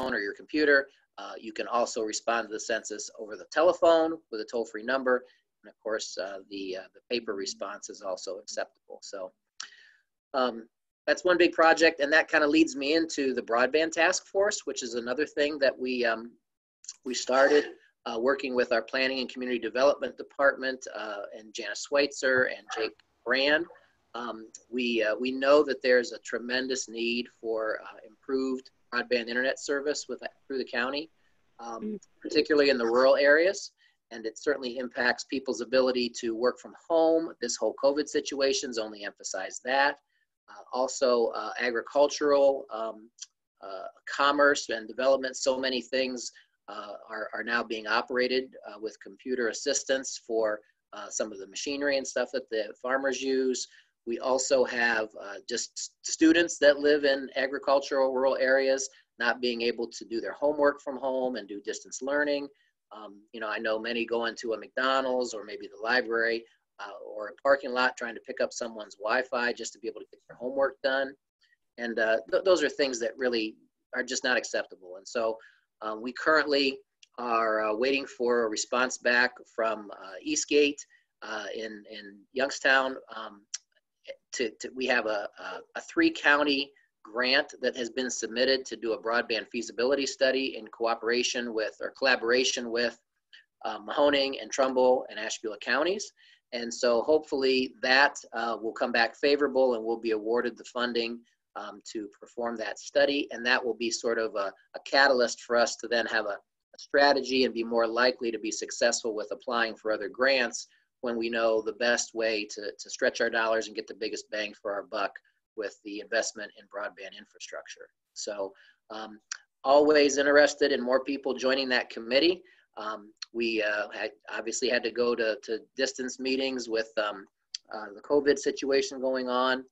or your computer. Uh, you can also respond to the census over the telephone with a toll-free number. And of course, uh, the, uh, the paper response is also acceptable. So um, that's one big project. And that kind of leads me into the broadband task force, which is another thing that we, um, we started uh, working with our planning and community development department uh, and Janice Schweitzer and Jake Brand. Um, we, uh, we know that there's a tremendous need for improved broadband internet service with, through the county, um, mm. particularly in the rural areas. And it certainly impacts people's ability to work from home. This whole COVID situation's only emphasized that. Uh, also, uh, agricultural, um, uh, commerce and development, so many things uh, are, are now being operated uh, with computer assistance for uh, some of the machinery and stuff that the farmers use. We also have uh, just students that live in agricultural rural areas not being able to do their homework from home and do distance learning. Um, you know, I know many go into a McDonald's or maybe the library uh, or a parking lot trying to pick up someone's Wi-Fi just to be able to get their homework done. And uh, th those are things that really are just not acceptable. And so um, we currently are uh, waiting for a response back from uh, Eastgate uh, in, in Youngstown um, to, to we have a, a, a, three county grant that has been submitted to do a broadband feasibility study in cooperation with or collaboration with um, Mahoning and Trumbull and Ashtabula counties. And so hopefully that uh, will come back favorable and we'll be awarded the funding um, to perform that study. And that will be sort of a, a catalyst for us to then have a, a strategy and be more likely to be successful with applying for other grants when we know the best way to, to stretch our dollars and get the biggest bang for our buck with the investment in broadband infrastructure. So um, always interested in more people joining that committee. Um, we uh, had obviously had to go to, to distance meetings with um, uh, the COVID situation going on.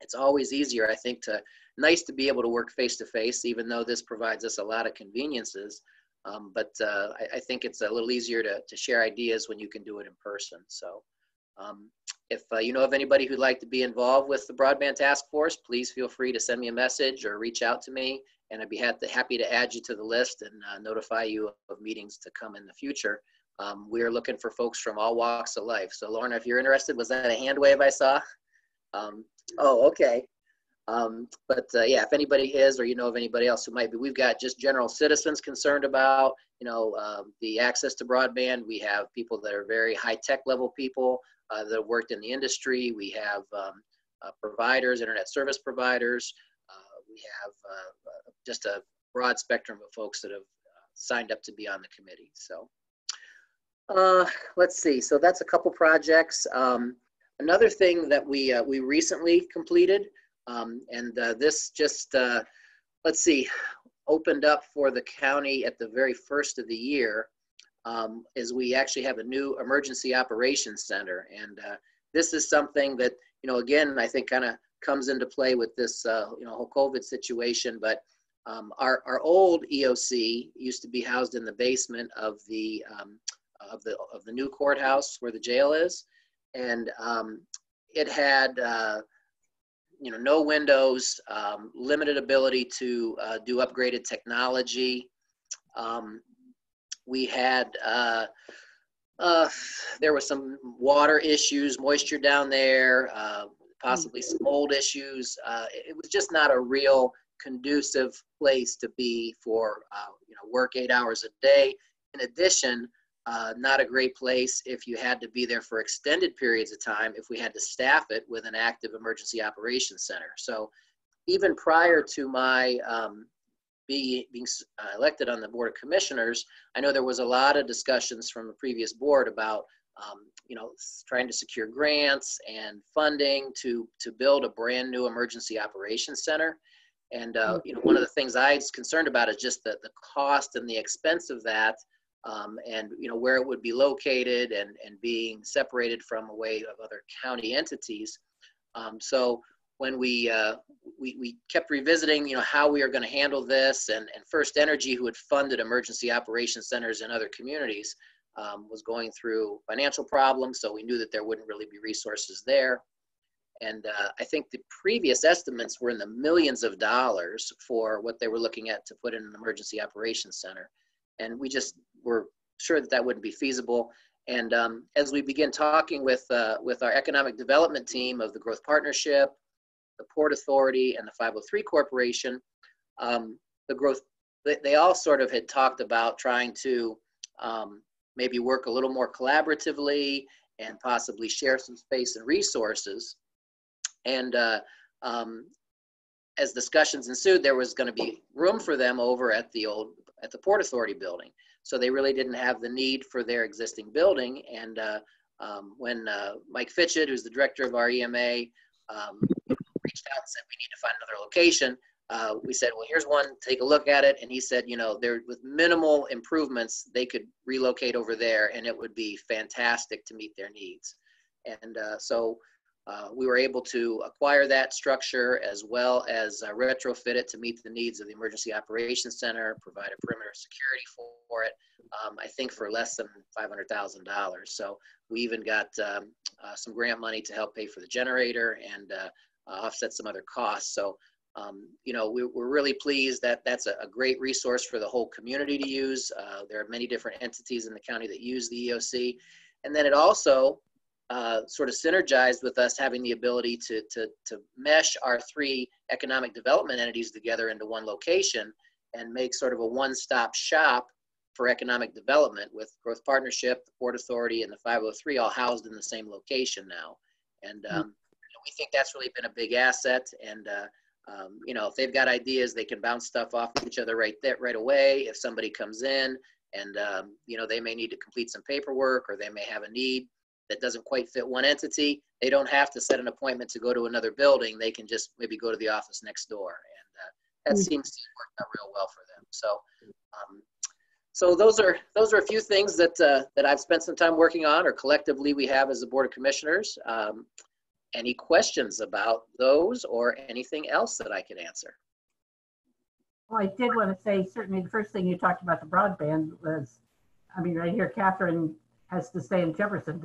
It's always easier, I think, to nice to be able to work face to face, even though this provides us a lot of conveniences. Um, but uh, I, I, think it's a little easier to, to share ideas when you can do it in person. So um, if uh, you know of anybody who'd like to be involved with the Broadband Task Force, please feel free to send me a message or reach out to me. And I'd be happy to add you to the list and uh, notify you of meetings to come in the future. Um, we are looking for folks from all walks of life. So Lorna, if you're interested, was that a hand wave I saw? Um, oh, okay. Um, but uh, yeah, if anybody is, or you know of anybody else who might be, we've got just general citizens concerned about, you know, uh, the access to broadband. We have people that are very high tech level people uh, that have worked in the industry. We have um, uh, providers, internet service providers. Uh, we have uh, just a broad spectrum of folks that have signed up to be on the committee. So let's see. So that's a couple projects. Um, another thing that we we recently completed. Um, and uh, this just, uh, let's see, opened up for the county at the very first of the year um, is we actually have a new emergency operations center. And uh, this is something that, you know, again, I think kind of comes into play with this, uh, you know, whole COVID situation. But um, our, our old EOC used to be housed in the basement of the, um, of the, of the new courthouse where the jail is. And um, it had, uh, you know, no windows, um, limited ability to uh, do upgraded technology. Um, we had, uh, uh, there was some water issues, moisture down there, uh, possibly some mold issues. Uh, it was just not a real conducive place to be for, uh, you know, work eight hours a day. In addition, uh, not a great place if you had to be there for extended periods of time, if we had to staff it with an active emergency operations center. So even prior to my um, be, being uh, elected on the Board of Commissioners, I know there was a lot of discussions from the previous board about um, you know, trying to secure grants and funding to, to build a brand new emergency operations center. And, uh, you know, one of the things I was concerned about is just the, the cost and the expense of that um, and you know where it would be located and, and being separated from a way of other county entities. Um, so when we, uh, we, we kept revisiting, you know, how we are going to handle this, and, and First Energy, who had funded emergency operations centers in other communities, um, was going through financial problems, so we knew that there wouldn't really be resources there. And uh, I think the previous estimates were in the millions of dollars for what they were looking at to put in an emergency operations center. And we just were sure that that wouldn't be feasible. And um, as we begin talking with, uh, with our economic development team of the Growth Partnership, the Port Authority, and the 503 Corporation, um, the growth, they, all sort of had talked about trying to um, maybe work a little more collaboratively and possibly share some space and resources. And uh, um, as discussions ensued, there was going to be room for them over at the old at the Port Authority building. So they really didn't have the need for their existing building. And uh, um, when uh, Mike Fitchett, who's the director of our EMA, um, reached out and said we need to find another location, uh, we said, well, here's one, take a look at it. And he said, you know, there with minimal improvements, they could relocate over there and it would be fantastic to meet their needs. And uh, so uh, we were able to acquire that structure as well as uh, retrofit it to meet the needs of the Emergency Operations Center, provide a perimeter security for it, um, I think for less than $500,000. So we even got um, uh, some grant money to help pay for the generator and uh, offset some other costs. So um, you know, we, are really pleased that that's a, a, great resource for the whole community to use. Uh, there are many different entities in the county that use the EOC. And then it also uh, sort of synergized with us having the ability to, to, to mesh our three economic development entities together into one location and make sort of a one-stop shop for economic development with Growth Partnership, the Port Authority, and the 503 all housed in the same location now. And hmm. um, mm-hmm. we think that's really been a big asset. And uh, um, you know, if they've got ideas, they can bounce stuff off each other right there, right away. If somebody comes in and, um, you know, they may need to complete some paperwork or they may have a need that doesn't quite fit one entity, they don't have to set an appointment to go to another building. They can just maybe go to the office next door. And uh, that mm-hmm. seems to work out real well for them. So, um, so those are those are a few things that uh, that I've spent some time working on, or collectively we have as a board of commissioners. Um, any questions about those or anything else that I could answer? Well, I did want to say certainly the first thing you talked about the broadband was, I mean, right here, Kathryn has to stay in Jefferson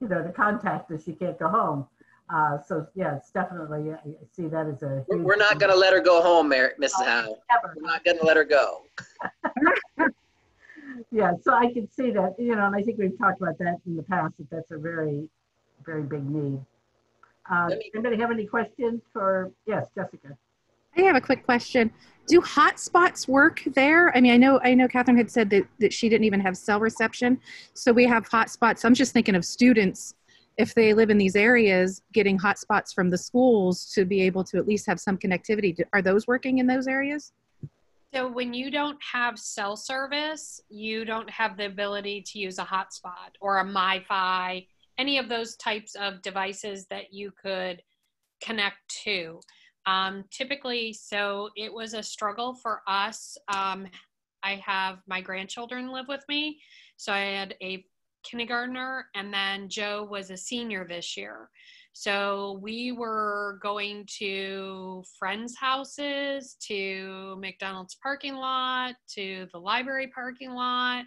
you know, to contact us. She can't go home. Uh, so yeah, it's definitely, I see that as a. We're not going to let her go home, Mary, Mrs. Oh, Howe. We're not going to let her go. yeah, so I can see that, you know, and I think we've talked about that in the past, that that's a very, very big need. Uh, anybody have any questions for, yes, Jessica? I have a quick question. Do hotspots work there? I mean, I know I know Kathryn had said that, that she didn't even have cell reception. So we have hotspots. I'm just thinking of students, if they live in these areas, getting hotspots from the schools to be able to at least have some connectivity. Are those working in those areas? So when you don't have cell service, you don't have the ability to use a hotspot or a MiFi any of those types of devices that you could connect to. Um, typically, so it was a struggle for us. Um, I have my grandchildren live with me. So I had a kindergartner, and then Joe was a senior this year. So we were going to friends' houses, to McDonald's parking lot, to the library parking lot,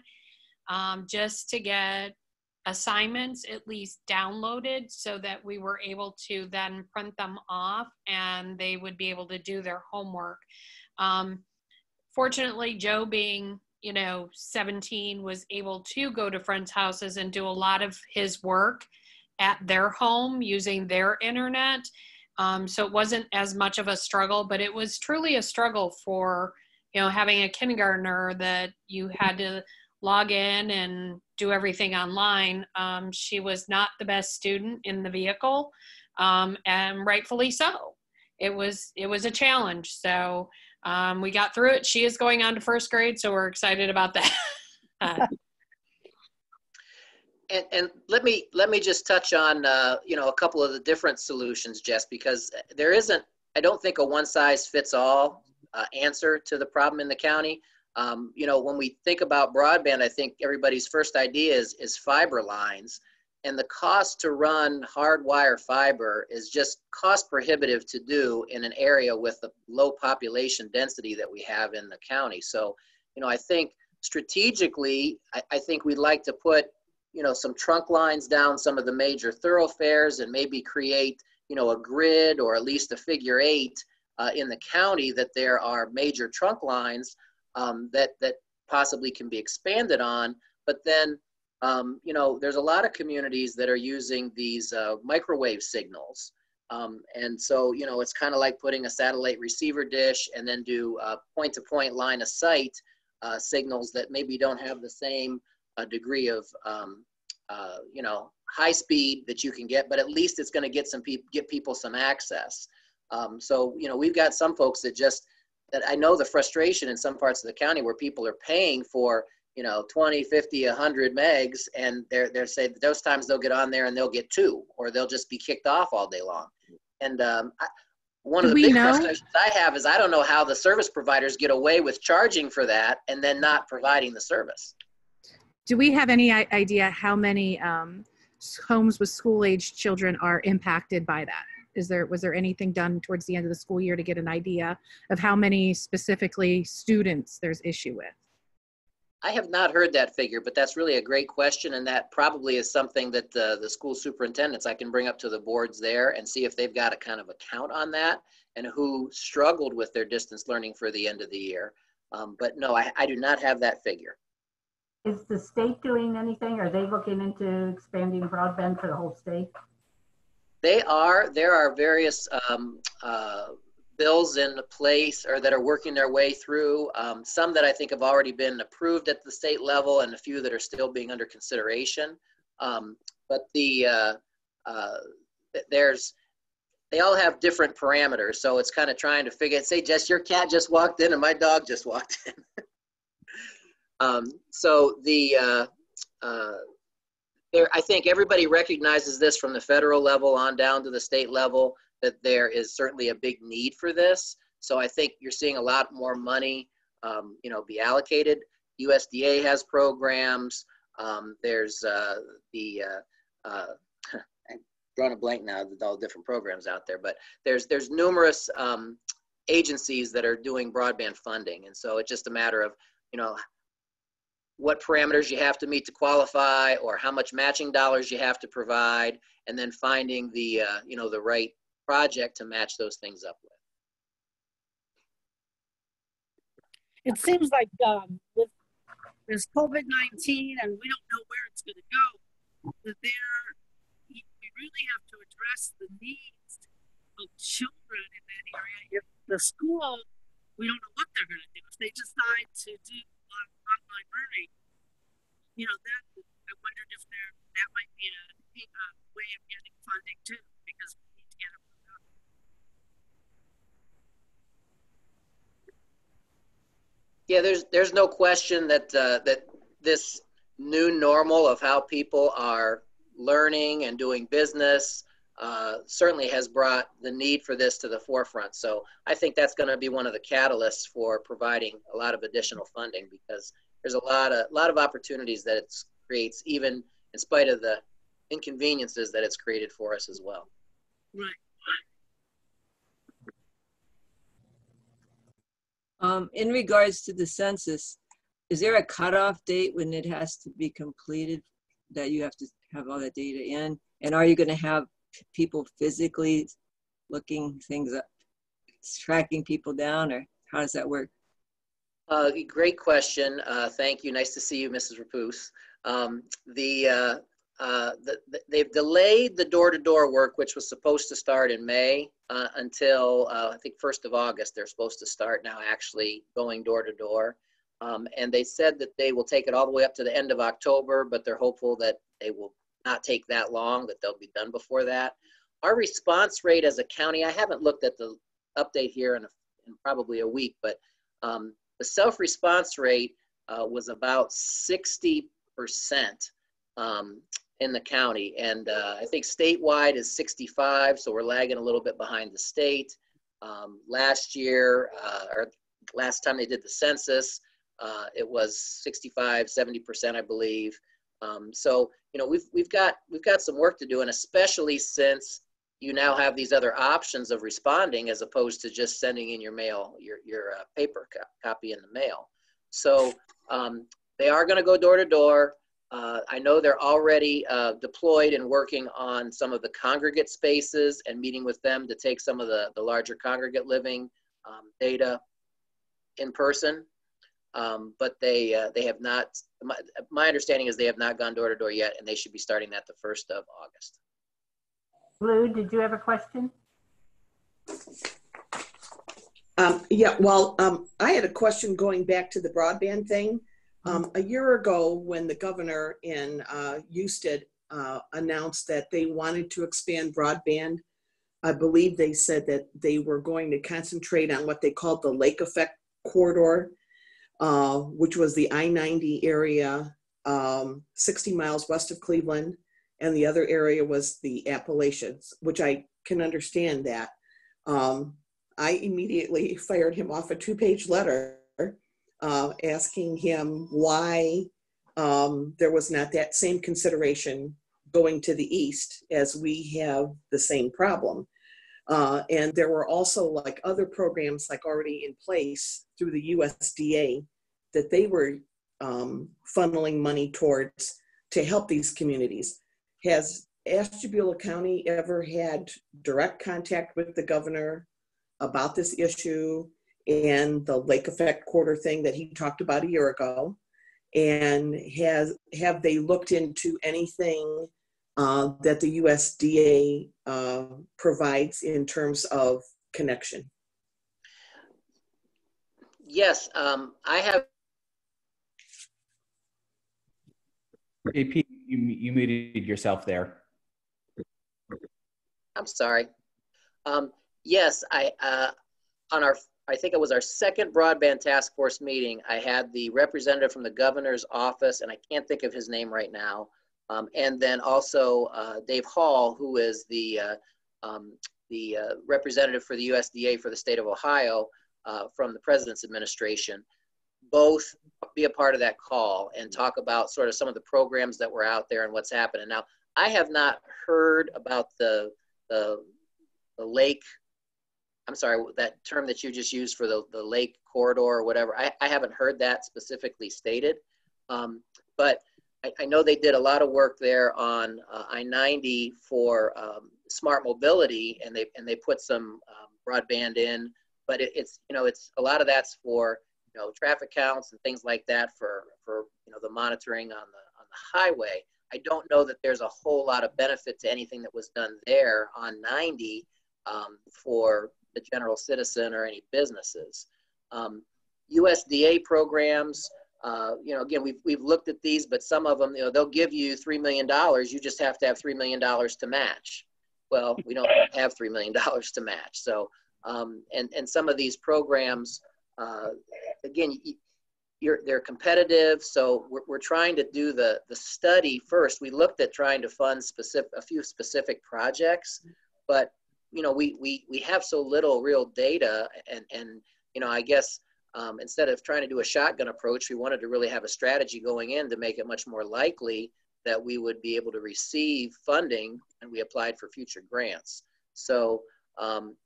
um, just to get assignments at least downloaded so that we were able to then print them off and they would be able to do their homework. Um, fortunately, Joe being you know 17 was able to go to friends' houses and do a lot of his work at their home using their internet. Um, so it wasn't as much of a struggle, but it was truly a struggle for you know having a kindergartner that you had to log in and do everything online. Um, she was not the best student in the vehicle, um, and rightfully so. It was it was a challenge. So um, we got through it. She is going on to first grade, so we're excited about that. and, and let me let me just touch on uh, you know a couple of the different solutions, Jess, because there isn't I don't think a one size fits all uh, answer to the problem in the county. Um, you know, when we think about broadband, I think everybody's first idea is, is fiber lines. And the cost to run hardwire fiber is just cost prohibitive to do in an area with the low population density that we have in the county. So, you know, I think strategically, I, I think we'd like to put, you know, some trunk lines down some of the major thoroughfares and maybe create, you know, a grid or at least a figure eight uh, in the county that there are major trunk lines um, that, that possibly can be expanded on. But then, um, you know, there's a lot of communities that are using these uh, microwave signals. Um, and so, you know, it's kind of like putting a satellite receiver dish and then do point to point line of sight uh, signals that maybe don't have the same uh, degree of, um, uh, you know, high speed that you can get, but at least it's going to get some people, get people some access. Um, so, you know, we've got some folks that just, that I know the frustration in some parts of the county where people are paying for, you know, 20, 50, 100 megs, and they're, they're saying those times they'll get on there and they'll get two, or they'll just be kicked off all day long. And um, I, one Do of the big know? frustrations I have is I don't know how the service providers get away with charging for that and then not providing the service. Do we have any idea how many um, homes with school-aged children are impacted by that? Is there, was there anything done towards the end of the school year to get an idea of how many specifically students there's issue with? I have not heard that figure, but that's really a great question, and that probably is something that the, the school superintendents, I can bring up to the boards there and see if they've got a kind of a count on that and who struggled with their distance learning for the end of the year. Um, but no, I, I do not have that figure. Is the state doing anything? Are they looking into expanding broadband for the whole state? They are, there are various um, uh, bills in place or that are working their way through. Um, some that I think have already been approved at the state level and a few that are still being under consideration. Um, but the, uh, uh, there's, they all have different parameters. So it's kind of trying to figure, say, just your cat just walked in and my dog just walked in. um, so the, uh, uh, there, I think everybody recognizes this from the federal level on down to the state level that there is certainly a big need for this. So I think you're seeing a lot more money, um, you know, be allocated. USDA has programs. Um, there's uh, the uh, uh, I'm drawing a blank now. There's all different programs out there, but there's there's numerous um, agencies that are doing broadband funding, and so it's just a matter of you know what parameters you have to meet to qualify or how much matching dollars you have to provide and then finding the uh, you know the right project to match those things up with it seems like um, with this COVID nineteen, and we don't know where it's going to go, that there we really have to address the needs of children in that area. If the school, we don't know what they're going to do. If they decide to do online learning, you know that I wondered if there that might be a, a way of getting funding too, because we need to get it. yeah there's there's no question that uh, that this new normal of how people are learning and doing business uh, certainly has brought the need for this to the forefront so i think that's going to be one of the catalysts for providing a lot of additional funding because there's a lot of lot of opportunities that it creates even in spite of the inconveniences that it's created for us as well Right. Um, in regards to the census, is there a cutoff date when it has to be completed that you have to have all that data in? And are you going to have people physically looking things up, tracking people down, or how does that work? Uh, great question. Uh, thank you. Nice to see you, Mrs. Rapus. Um, the, uh, uh, the, the- they've delayed the door-to-door work, which was supposed to start in May, uh, until I think 1st of August. They're supposed to start now actually going door-to-door. Um, and they said that they will take it all the way up to the end of October, but they're hopeful that they will not take that long, that they'll be done before that. Our response rate as a county, I haven't looked at the update here in, a, in probably a week, but um, the self-response rate uh, was about 60% um, in the county. And uh, I think statewide is 65, so we're lagging a little bit behind the state. Um, last year, uh, or last time they did the census, uh, it was 65, 70%, I believe. Um, so, you know, we've, we've got, we've got some work to do, and especially since you now have these other options of responding as opposed to just sending in your mail, your, your uh, paper co- copy in the mail. So um, they are going to go door to door. Uh, I know they're already uh, deployed and working on some of the congregate spaces and meeting with them to take some of the, the larger congregate living um, data in person. Um, but they uh, they have not. My, my understanding is they have not gone door to door yet, and they should be starting that the first of August. Blue, did you have a question? Um, yeah, well, um, I had a question going back to the broadband thing. Um, a year ago, when the governor in uh, uh, announced that they wanted to expand broadband, I believe they said that they were going to concentrate on what they called the lake effect corridor, uh, which was the I 90 area, um, 60 miles west of Cleveland, and the other area was the Appalachians, which I can understand that. Um, I immediately fired him off a two page letter uh, asking him why um, there was not that same consideration going to the east as we have the same problem. Uh, and there were also like other programs like already in place through the USDA that they were um, funneling money towards to help these communities. Has Ashtabula County ever had direct contact with the governor about this issue and the lake effect quarter thing that he talked about a year ago? And has have they looked into anything uh, that the USDA uh, provides in terms of connection? Yes, um, I have. AP, you, you muted yourself there. I'm sorry. Um, yes, I uh, on our I think it was our second broadband task force meeting. I had the representative from the governor's office, and I can't think of his name right now. Um, and then also uh, Dave Hall, who is the uh, um, the uh, representative for the USDA for the state of Ohio uh, from the president's administration, both be a part of that call and talk about sort of some of the programs that were out there and what's happening. Now, I have not heard about the the, the lake I'm sorry, that term that you just used for the, the lake corridor or whatever, I, I haven't heard that specifically stated. Um, but I, I, know they did a lot of work there on uh, I-90 for um, smart mobility and they, and they put some um, broadband in, but it, it's, you know, it's a lot of that's for, you know, traffic counts and things like that for, for, you know, the monitoring on the, on the highway. I don't know that there's a whole lot of benefit to anything that was done there on 90 um, for the general citizen or any businesses. Um, USDA programs, uh, you know, again, we've, we've looked at these, but some of them, you know, they'll give you $3 million. You just have to have $3 million to match. Well, we don't have $3 million to match. So, um, and, and some of these programs, uh, again, you're, they're competitive. So we're, we're trying to do the, the study first. We looked at trying to fund specific, a few specific projects, but you know, we, we, we have so little real data and, and, you know, I guess um, instead of trying to do a shotgun approach, we wanted to really have a strategy going in to make it much more likely that we would be able to receive funding and we applied for future grants. So um,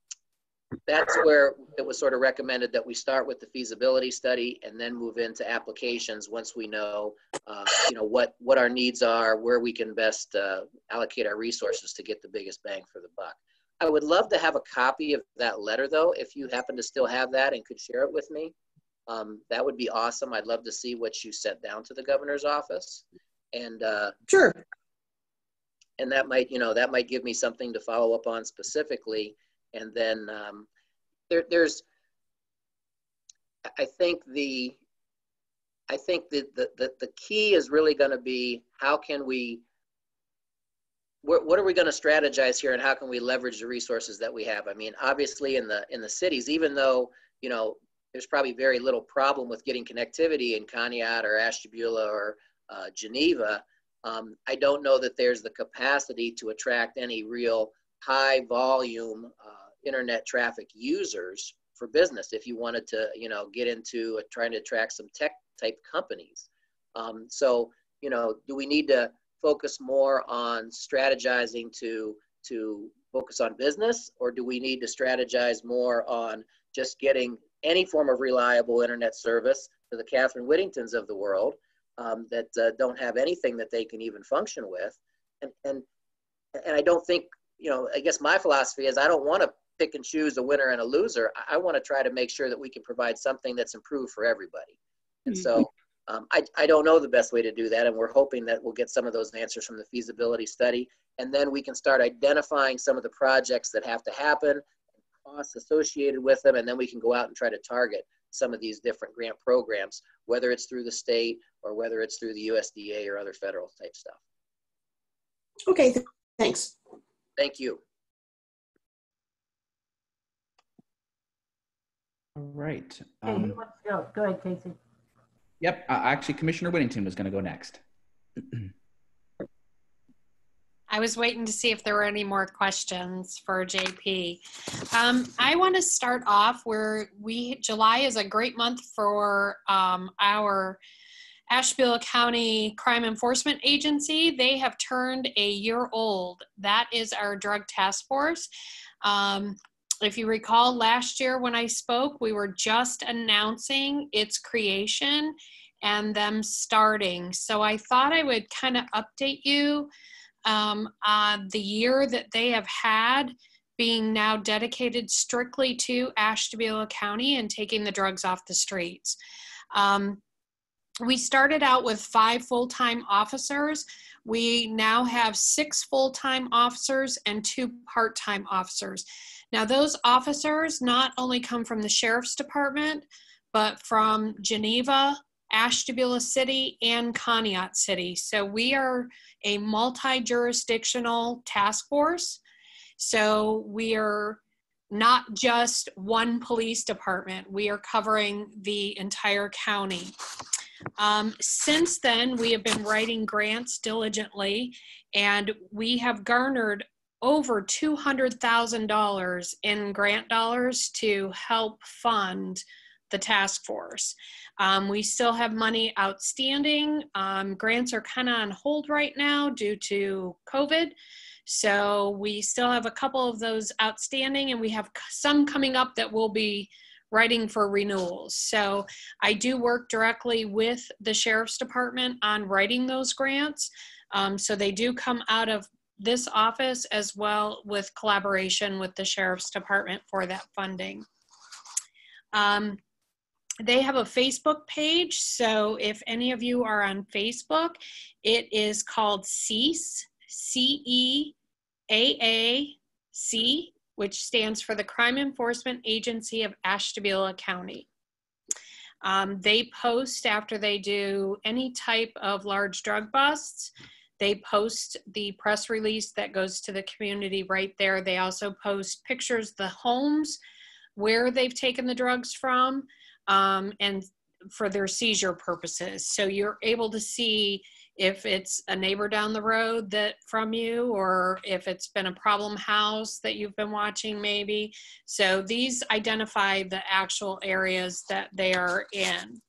that's where it was sort of recommended that we start with the feasibility study and then move into applications once we know, uh, you know, what, what our needs are, where we can best uh, allocate our resources to get the biggest bang for the buck. I would love to have a copy of that letter, though, if you happen to still have that and could share it with me. Um, that would be awesome. I'd love to see what you sent down to the governor's office, and uh, sure. And that might, you know, that might give me something to follow up on specifically. And then um, there, there's, I think the, I think that the, the, the key is really going to be how can we what are we going to strategize here and how can we leverage the resources that we have? I mean obviously in the in the cities even though you know there's probably very little problem with getting connectivity in Conneaut or ashtabula or uh, geneva um, i don't know that there's the capacity to attract any real high volume uh, internet traffic users for business if you wanted to you know get into trying to attract some tech type companies um, so you know do we need to focus more on strategizing to to focus on business or do we need to strategize more on just getting any form of reliable internet service to the Kathryn Whittingtons of the world um, that uh, don't have anything that they can even function with. And, and, and I don't think, you know, I guess my philosophy is I don't want to pick and choose a winner and a loser. I, want to try to make sure that we can provide something that's improved for everybody. And so um, I, I don't know the best way to do that. And we're hoping that we'll get some of those answers from the feasibility study. And then we can start identifying some of the projects that have to happen, costs associated with them, and then we can go out and try to target some of these different grant programs, whether it's through the state or whether it's through the USDA or other federal type stuff. Okay, th- thanks. Thank you. All right. Okay, who Um, wants to go? Go ahead, Casey. yep. Uh, actually, Commissioner Whittington was going to go next. I was waiting to see if there were any more questions for JP. Um, I want to start off where we July is a great month for um, our Ashtabula County Crime Enforcement Agency. They have turned a year old. That is our drug task force. Um, if you recall last year when I spoke, we were just announcing its creation and them starting. So I thought I would kind of update you um, on the year that they have had being now dedicated strictly to Ashtabula County and taking the drugs off the streets. Um, we started out with five full-time officers. We now have six full-time officers and two part-time officers. Now, those officers not only come from the sheriff's department, but from Geneva, Ashtabula City, and Conneaut City. So we are a multi-jurisdictional task force. So we are not just one police department. We are covering the entire county. Um, since then, we have been writing grants diligently, and we have garnered over $200,000 in grant dollars to help fund the task force. Um, we still have money outstanding. Um, grants are kind of on hold right now due to COVID. So we still have a couple of those outstanding, and we have some coming up that will be writing for renewals. So I do work directly with the sheriff's department on writing those grants. Um, so they do come out of this office as well with collaboration with the sheriff's department for that funding. Um, they have a Facebook page. So if any of you are on Facebook, it is called CEAC, C E A A C, which stands for the Crime Enforcement Agency of Ashtabula County. Um, they post after they do any type of large drug busts. They post the press release that goes to the community right there. They also post pictures the homes where they've taken the drugs from um, and for their seizure purposes. So you're able to see if it's a neighbor down the road that from you or if it's been a problem house that you've been watching maybe. So these identify the actual areas that they are in.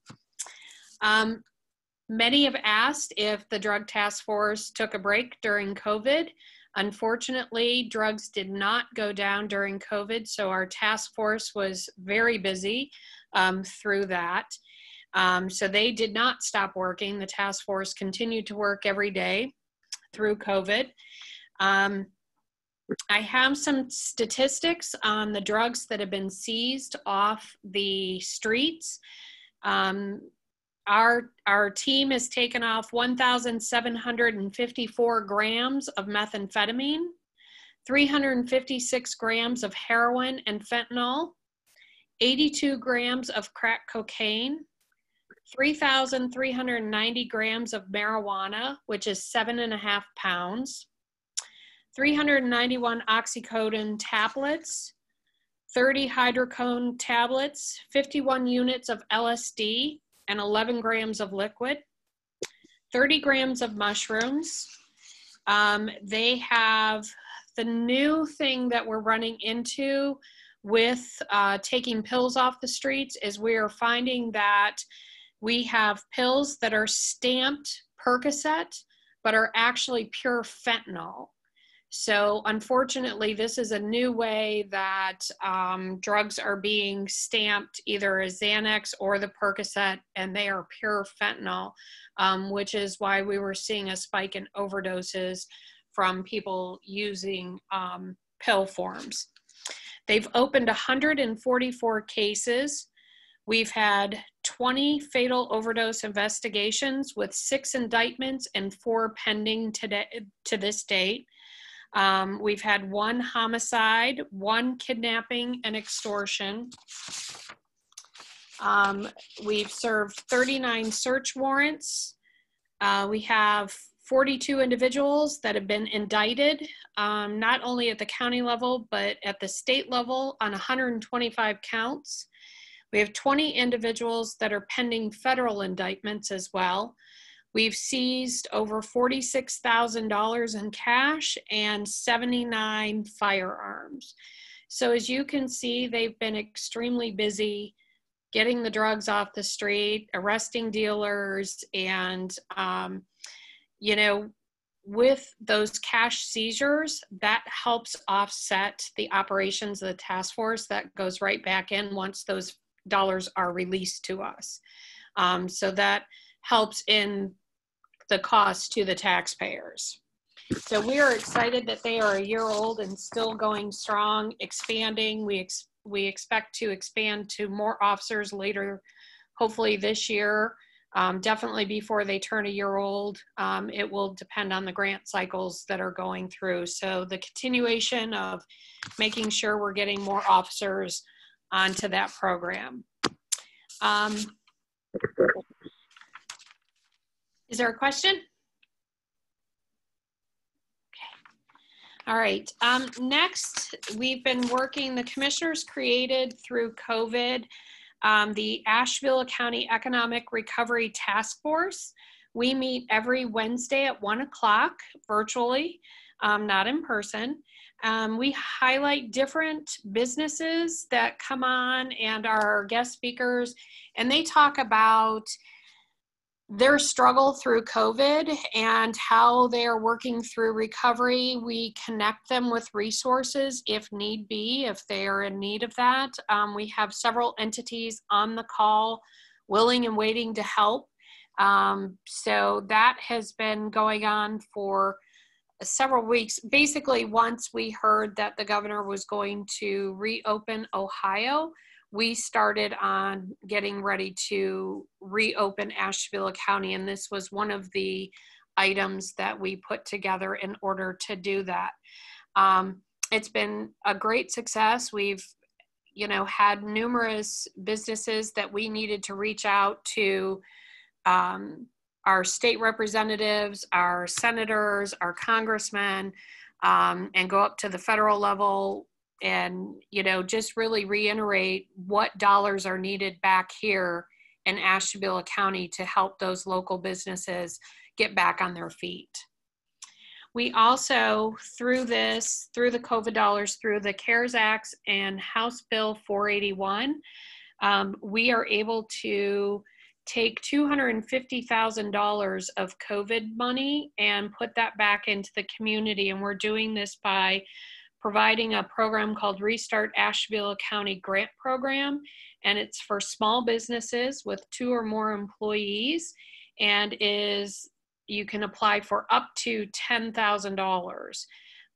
Um, many have asked if the drug task force took a break during COVID. Unfortunately, drugs did not go down during COVID, so our task force was very busy um, through that. Um, so they did not stop working. The task force continued to work every day through COVID. Um, I have some statistics on the drugs that have been seized off the streets. Um, our, our team has taken off 1,754 grams of methamphetamine, 356 grams of heroin and fentanyl, 82 grams of crack cocaine, 3,390 grams of marijuana, which is seven and a half pounds, 391 oxycodone tablets, 30 hydrocodone tablets, 51 units of LSD, and 11 grams of liquid, 30 grams of mushrooms. Um, they have the new thing that we're running into with uh, taking pills off the streets is we are finding that we have pills that are stamped Percocet, but are actually pure fentanyl. So, unfortunately, this is a new way that um, drugs are being stamped either as Xanax or the Percocet, and they are pure fentanyl, um, which is why we were seeing a spike in overdoses from people using um, pill forms. They've opened 144 cases. We've had 20 fatal overdose investigations with six indictments and four pending today, to this date. Um, we've had one homicide, one kidnapping and extortion. Um, we've served 39 search warrants. Uh, we have 42 individuals that have been indicted, um, not only at the county level, but at the state level on 125 counts. We have 20 individuals that are pending federal indictments as well. We've seized over $46,000 in cash and 79 firearms. So, as you can see, they've been extremely busy getting the drugs off the street, arresting dealers, and, um, you know, with those cash seizures, that helps offset the operations of the task force that goes right back in once those dollars are released to us. Um, so that helps in the cost to the taxpayers. So we are excited that they are a year old and still going strong, expanding. We ex- we expect to expand to more officers later, hopefully this year. Um, definitely before they turn a year old. Um, it will depend on the grant cycles that are going through. So the continuation of making sure we're getting more officers onto that program. Um, is there a question? Okay. All right. Um, next, we've been working, the commissioners created through COVID um, the Ashtabula County Economic Recovery Task Force. We meet every Wednesday at one o'clock virtually, um, not in person. Um, we highlight different businesses that come on and our guest speakers, and they talk about their struggle through COVID and how they are working through recovery. We connect them with resources if need be, if they are in need of that. Um, we have several entities on the call willing and waiting to help. Um, so that has been going on for several weeks. Basically, once we heard that the governor was going to reopen Ohio, we started on getting ready to reopen Ashtabula County, and this was one of the items that we put together in order to do that. Um, it's been a great success. We've, you know, had numerous businesses that we needed to reach out to um, our state representatives, our senators, our congressmen, um, and go up to the federal level and you know just really reiterate what dollars are needed back here in Ashtabula County to help those local businesses get back on their feet. We also, through this, through the COVID dollars, through the CARES Acts and House Bill 481, um, we are able to take $250,000 of COVID money and put that back into the community. And we're doing this by providing a program called Restart Ashtabula County Grant Program, and it's for small businesses with two or more employees, and is you can apply for up to $10,000.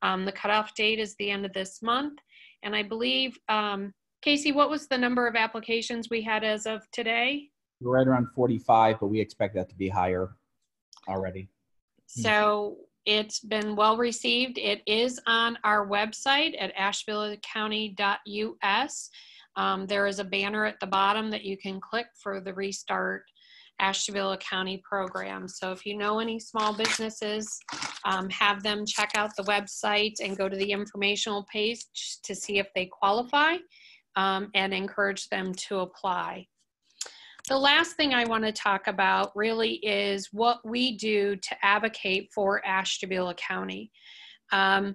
Um, the cutoff date is the end of this month, and I believe, um, Casey, what was the number of applications we had as of today? We're right around 45, but we expect that to be higher already. So it's been well received. It is on our website at ashtabulacounty.us. Um, there is a banner at the bottom that you can click for the Restart Ashtabula County program. So if you know any small businesses, um, have them check out the website and go to the informational page to see if they qualify um, and encourage them to apply. The last thing I want to talk about really is what we do to advocate for Ashtabula County. Um,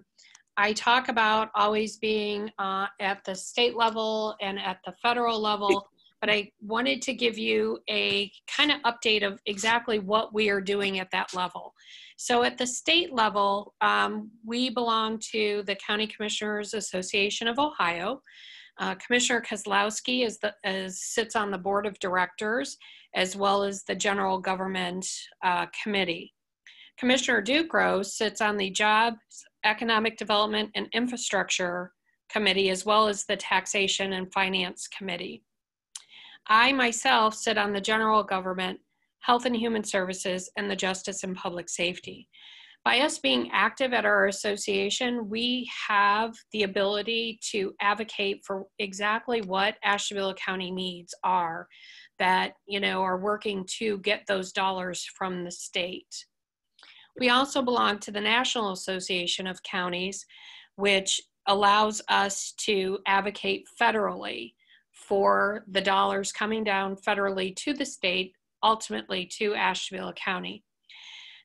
I talk about always being uh, at the state level and at the federal level, but I wanted to give you a kind of update of exactly what we are doing at that level. So at the state level, um, we belong to the County Commissioners Association of Ohio. Uh, Commissioner Kozlowski is the, is, sits on the board of directors as well as the general government uh, committee. Commissioner Ducro sits on the Jobs, Economic Development, and Infrastructure Committee, as well as the Taxation and Finance Committee. I myself sit on the General Government, Health and Human Services, and the Justice and Public Safety. By us being active at our association, we have the ability to advocate for exactly what Ashtabula County needs are that, you know, are working to get those dollars from the state. We also belong to the National Association of Counties, which allows us to advocate federally for the dollars coming down federally to the state, ultimately to Ashtabula County.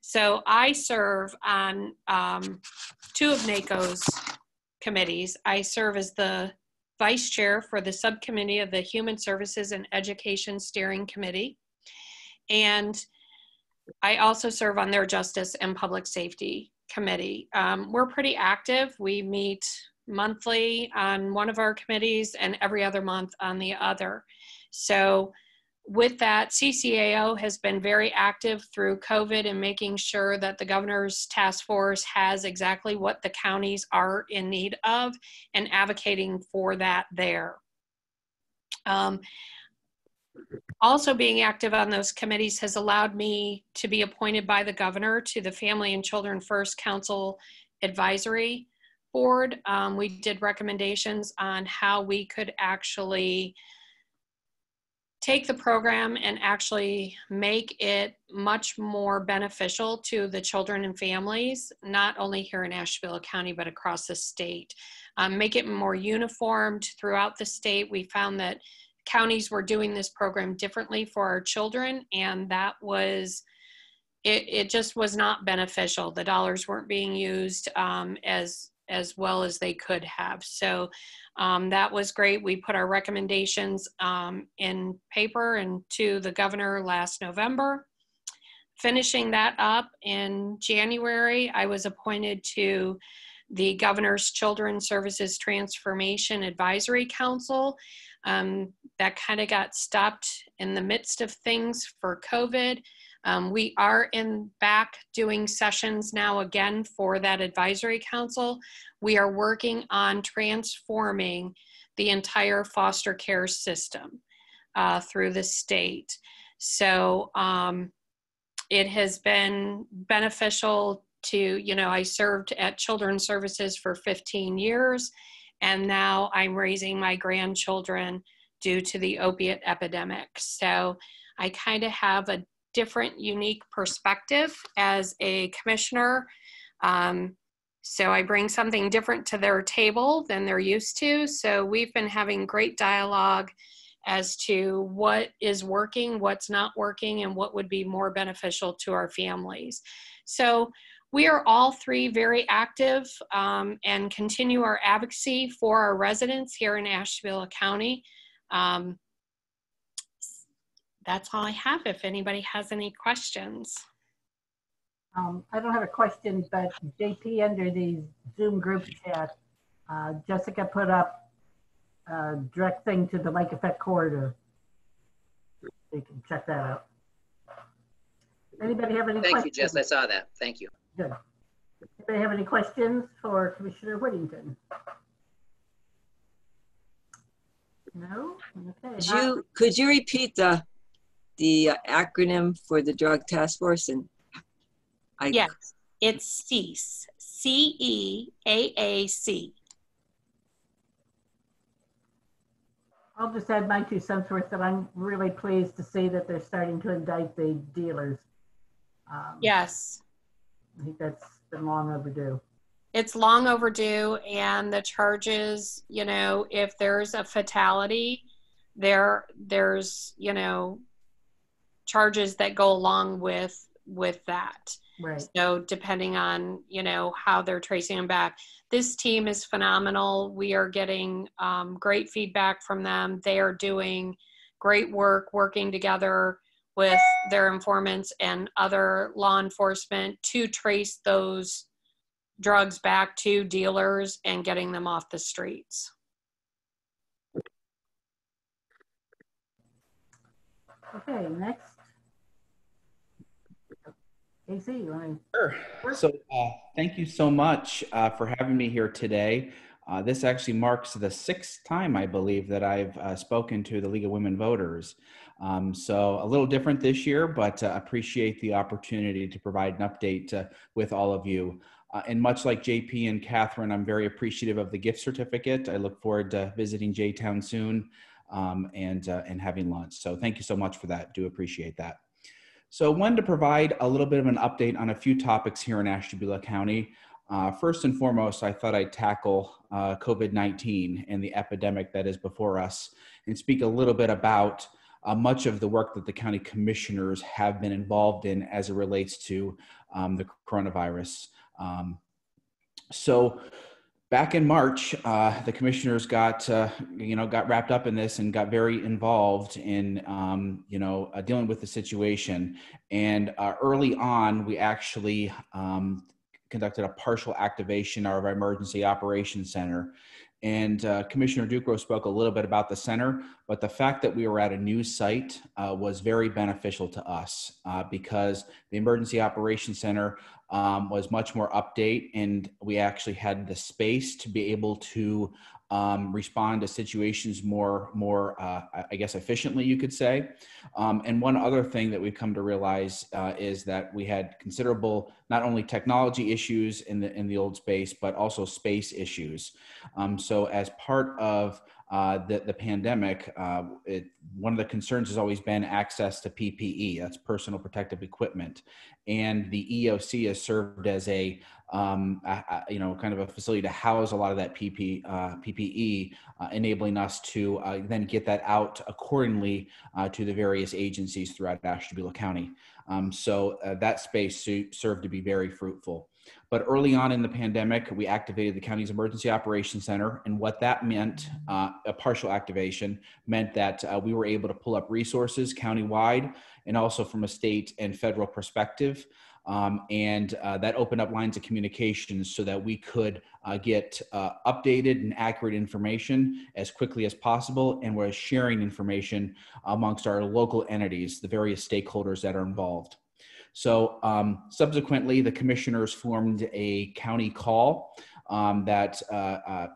So I serve on um, two of NACO's committees. I serve as the vice chair for the subcommittee of the Human Services and Education Steering Committee. And I also serve on their Justice and Public Safety Committee. Um, we're pretty active. We meet monthly on one of our committees and every other month on the other. So with that, CCAO has been very active through COVID in making sure that the governor's task force has exactly what the counties are in need of and advocating for that there. Um, also being active on those committees has allowed me to be appointed by the governor to the Family and Children First Council Advisory Board. Um, we did recommendations on how we could actually take the program and actually make it much more beneficial to the children and families, not only here in Ashtabula County, but across the state. Um, make it more uniformed throughout the state. We found that counties were doing this program differently for our children, and that was. It, it just was not beneficial. The dollars weren't being used um, as as well as they could have. So um, that was great. We put our recommendations um, in paper and to the governor last November. Finishing that up in January, I was appointed to the Governor's Children's Services Transformation Advisory Council. Um, that kind of got stopped in the midst of things for COVID. Um, we are in back doing sessions now again for that advisory council. We are working on transforming the entire foster care system uh, through the state. So um, it has been beneficial to, you know, I served at Children's Services for 15 years, and now I'm raising my grandchildren due to the opiate epidemic. So I kind of have a different, unique perspective as a commissioner. Um, so I bring something different to their table than they're used to. So we've been having great dialogue as to what is working, what's not working, and what would be more beneficial to our families. So we are all three very active um, and continue our advocacy for our residents here in Ashtabula County. Um, that's all I have if anybody has any questions. Um, I don't have a question, but JP under the Zoom group chat, uh, Jessica put up a direct thing to the lake effect corridor. You can check that out. Anybody have any Thank you. Jess. I saw that. Thank you. Good. Anybody have any questions for Commissioner Whittington? No? Okay. Could you, could you repeat the, the acronym for the drug task force and I, Yes, it's CEAC, C E A A C. I'll just add my two cents worth that I'm really pleased to see that they're starting to indict the dealers. Um, Yes, I think that's been long overdue. it's long overdue, and the charges, you know, if there's a fatality, there there's you know charges that go along with with that. Right. So depending on you know how they're tracing them back, this team is phenomenal. We are getting um, great feedback from them. They are doing great work working together with their informants and other law enforcement to trace those drugs back to dealers and getting them off the streets. Okay, next. Want Sure. So, uh, thank you so much uh, for having me here today. Uh, this actually marks the sixth time, I believe, that I've uh, spoken to the League of Women Voters. Um, so, a little different this year, but uh, appreciate the opportunity to provide an update uh, with all of you. and much like JP and Kathryn, I'm very appreciative of the gift certificate. I look forward to visiting J Town soon um, and, and having lunch. So, thank you so much for that. Do appreciate that. So I wanted to provide a little bit of an update on a few topics here in Ashtabula County. Uh, first and foremost, I thought I'd tackle uh, COVID-19 and the epidemic that is before us and speak a little bit about uh, much of the work that the county commissioners have been involved in as it relates to um, the coronavirus. Um, so back in March, uh, the commissioners got uh, you know got wrapped up in this and got very involved in um, you know uh, dealing with the situation. And uh, early on, we actually um, conducted a partial activation of our emergency operations center. And uh, Commissioner Ducro spoke a little bit about the center, but the fact that we were at a new site uh, was very beneficial to us because the emergency operations center um, was much more update, and we actually had the space to be able to um, respond to situations more, more uh, I guess, efficiently, you could say. Um, and one other thing that we've come to realize uh, is that we had considerable not only technology issues in the in the old space, but also space issues. Um, so as part of uh, the, the pandemic, uh, it, one of the concerns has always been access to PPE, that's personal protective equipment. And the EOC has served as a, um, a, a you know, kind of a facility to house a lot of that PP, uh, PPE, uh, enabling us to uh, then get that out accordingly to the various agencies throughout Ashtabula County. Um, so that space served to be very fruitful. But early on in the pandemic, we activated the county's emergency operations center. And what that meant, uh, a partial activation, meant that uh, we were able to pull up resources countywide and also from a state and federal perspective. Um, and uh, that opened up lines of communication so that we could uh, get uh, updated and accurate information as quickly as possible. And we're sharing information amongst our local entities, the various stakeholders that are involved. So um, subsequently, the commissioners formed a county call um, that uh, uh,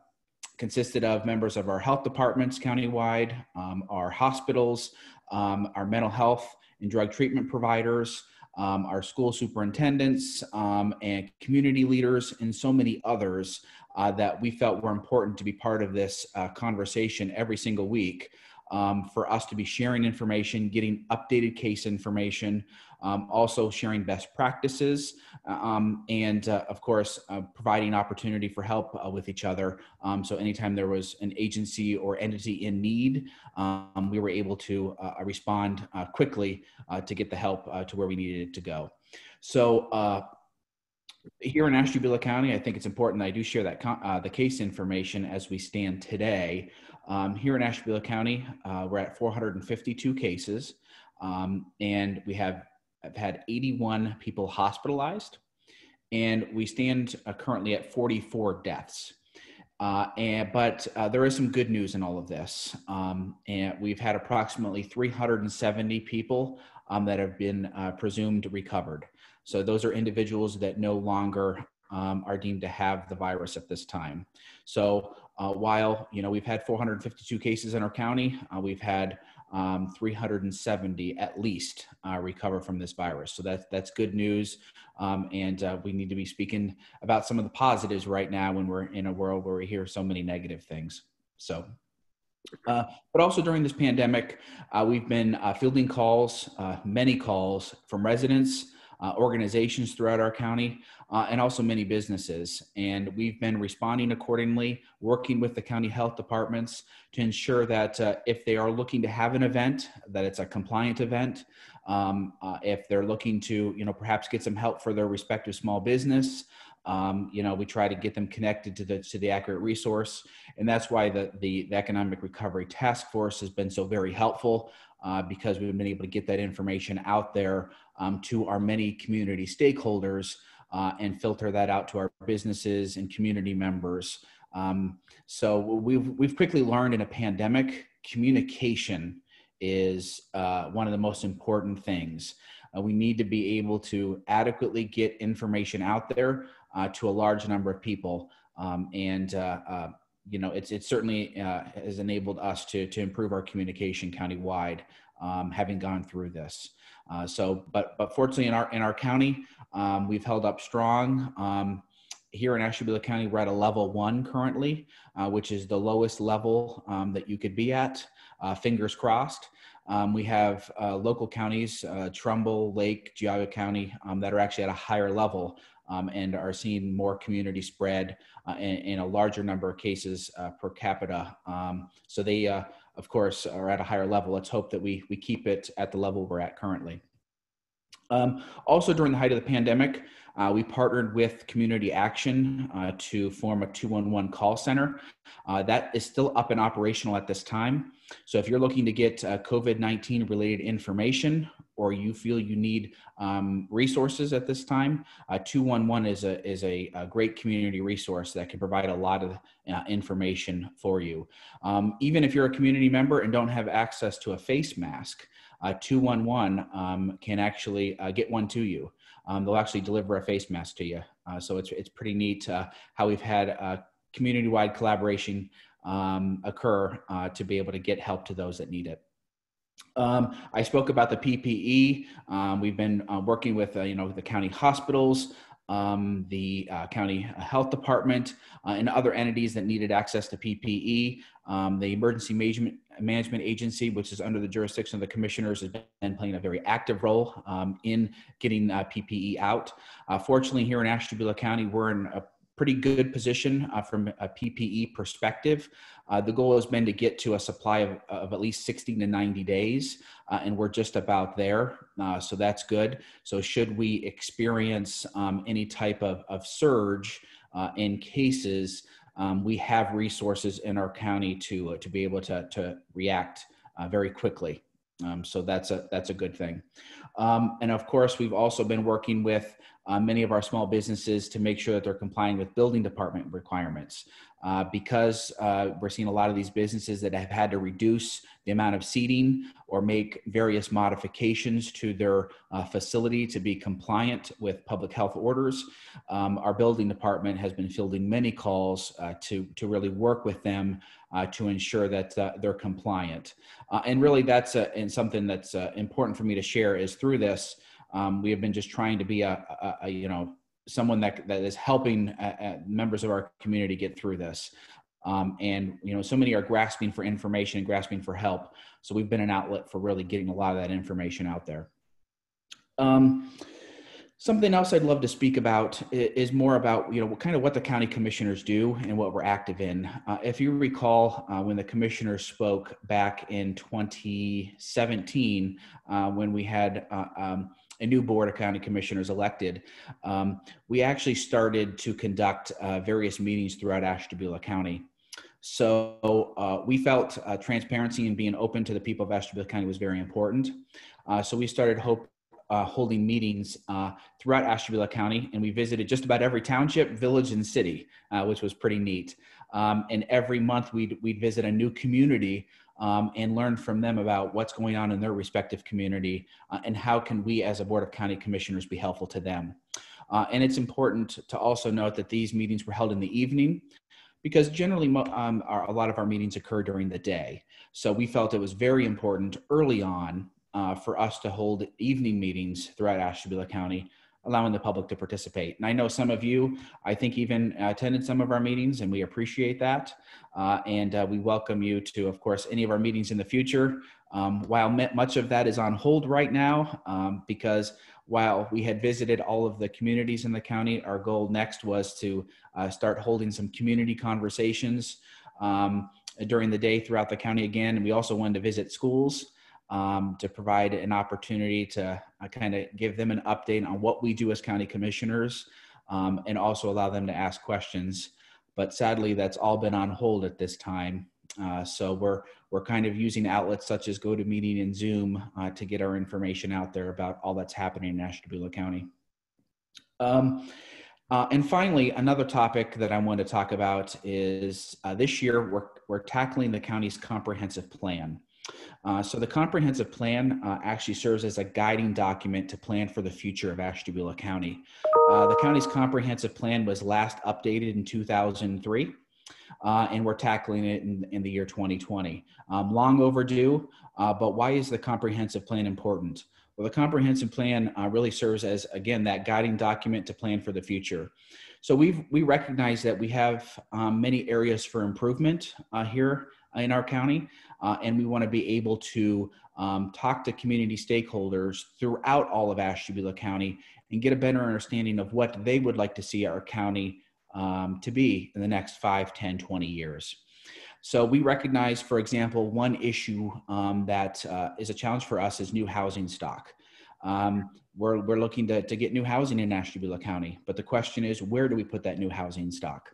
consisted of members of our health departments countywide, um, our hospitals, um, our mental health and drug treatment providers, um, our school superintendents, um, and community leaders, and so many others uh, that we felt were important to be part of this uh, conversation every single week. Um, for us to be sharing information, getting updated case information, um, also sharing best practices, uh, um, and uh, of course, uh, providing opportunity for help uh, with each other. Um, so anytime there was an agency or entity in need, um, we were able to uh, respond uh, quickly to get the help to where we needed it to go. So here in Ashtabula County, I think it's important that I do share that uh, the case information as we stand today. Um, here in Ashtabula County, uh, we're at 452 cases, um, and we have have had 81 people hospitalized, and we stand uh, currently at 44 deaths. Uh, and, but uh, there is some good news in all of this. Um, and we've had approximately 370 people um, that have been uh, presumed recovered. So those are individuals that no longer um, are deemed to have the virus at this time. So uh, while you know we've had 452 cases in our county, uh, we've had um, 370 at least uh, recover from this virus. So that's that's good news, um, and uh, we need to be speaking about some of the positives right now when we're in a world where we hear so many negative things. So. Uh, but also during this pandemic, uh, we've been uh, fielding calls, uh, many calls from residents, organizations throughout our county, and also many businesses. And we've been responding accordingly, working with the county health departments to ensure that uh, if they are looking to have an event, that it's a compliant event. Um, uh, if they're looking to, you know, perhaps get some help for their respective small business, um, you know, we try to get them connected to the to the accurate resource, and that's why the the, the Economic Recovery Task Force has been so very helpful uh, because we've been able to get that information out there um, to our many community stakeholders uh, and filter that out to our businesses and community members. Um, so we've we've quickly learned in a pandemic, communication is uh, one of the most important things. Uh, we need to be able to adequately get information out there uh, to a large number of people. Um, and, uh, you know, it's, it certainly uh, has enabled us to, to improve our communication countywide, um, having gone through this. so, but, but fortunately in our, in our county, um, we've held up strong. Um, here in Ashtabula County, we're at a level one currently, which is the lowest level um, that you could be at, fingers crossed. Um, we have uh, local counties, uh, Trumbull, Lake, Geauga County, that are actually at a higher level um, and are seeing more community spread uh, in, in, a larger number of cases uh, per capita. Um, so they, uh, of course, are at a higher level. Let's hope that we, we keep it at the level we're at currently. Um, also, during the height of the pandemic, uh, we partnered with Community Action uh, to form a 211 call center. Uh, that is still up and operational at this time. So if you're looking to get uh, COVID-19 related information or you feel you need um, resources at this time, uh, 211 is a, is a, a, great community resource that can provide a lot of uh, information for you. Um, even if you're a community member and don't have access to a face mask, uh, 211 um, can actually uh, get one to you. Um, they'll actually deliver a face mask to you. So it's, it's pretty neat how we've had community-wide collaboration um, occur to be able to get help to those that need it. Um, I spoke about the PPE. Um, we've been uh, working with, uh, you know, the county hospitals, um, the uh, county health department, uh, and other entities that needed access to PPE. Um, the emergency management, management agency, which is under the jurisdiction of the commissioners, has been playing a very active role um, in getting uh, PPE out. Uh, fortunately, here in Ashtabula County, we're in a pretty good position uh, from a PPE perspective. Uh, the goal has been to get to a supply of, of at least 60 to 90 days, uh, and we're just about there. Uh, so that's good. So, should we experience um, any type of, of surge uh, in cases, um, we have resources in our county to, uh, to be able to, to react very quickly. Um, so that's a that's a good thing. Um, and of course, we've also been working with uh, many of our small businesses to make sure that they're complying with building department requirements. Uh, because uh, we're seeing a lot of these businesses that have had to reduce the amount of seating or make various modifications to their uh, facility to be compliant with public health orders. Um, our building department has been fielding many calls uh, to, to really work with them uh, to ensure that uh, they're compliant. and really, that's and something that's important for me to share is through this. Um, we have been just trying to be a, a, a you know someone that that is helping uh, uh, members of our community get through this. Um, and you know, so many are grasping for information and grasping for help. So we've been an outlet for really getting a lot of that information out there. Um, something else I'd love to speak about is more about you know kind of what the county commissioners do and what we're active in. Uh, if you recall, uh, when the commissioners spoke back in 2017, uh, when we had uh, um, a new board of county commissioners elected, um, we actually started to conduct uh, various meetings throughout Ashtabula County. So uh, we felt uh, transparency and being open to the people of Ashtabula County was very important. Uh, so we started hope, uh, holding meetings uh, throughout Ashtabula County, and we visited just about every township, village, and city, which was pretty neat. Um, and every month we'd, we'd visit a new community um, and learn from them about what's going on in their respective community uh, and how can we as a board of county commissioners be helpful to them. Uh, and it's important to also note that these meetings were held in the evening because generally um, our, a lot of our meetings occur during the day. So we felt it was very important early on uh, for us to hold evening meetings throughout ashtabula county allowing the public to participate. And I know some of you, I think, even attended some of our meetings, and we appreciate that. Uh, and uh, we welcome you to, of course, any of our meetings in the future. Um, while much of that is on hold right now, um, because while we had visited all of the communities in the county, our goal next was to uh, start holding some community conversations um, during the day throughout the county again. And we also wanted to visit schools um, to provide an opportunity to uh, kind of give them an update on what we do as county commissioners um, and also allow them to ask questions. But sadly, that's all been on hold at this time. Uh, so we're we're kind of using outlets such as GoToMeeting and Zoom uh, to get our information out there about all that's happening in Ashtabula County. Um, uh, and finally, another topic that I want to talk about is uh, this year we're, we're tackling the county's comprehensive plan. Uh, so the comprehensive plan uh, actually serves as a guiding document to plan for the future of Ashtabula County. Uh, the county's comprehensive plan was last updated in 2003. Uh, and we're tackling it in, in the year 2020. Um, long overdue, uh, but why is the comprehensive plan important? Well, the comprehensive plan uh, really serves as, again, that guiding document to plan for the future. So we've, we recognize that we have um, many areas for improvement uh, here in our county, uh, and we want to be able to um, talk to community stakeholders throughout all of Ashtabula County and get a better understanding of what they would like to see our county um, to be in the next 5, 10, 20 years. So we recognize, for example, one issue um, that uh, is a challenge for us is new housing stock. Um, we're, we're looking to, to get new housing in Ashtabula County, but the question is, where do we put that new housing stock?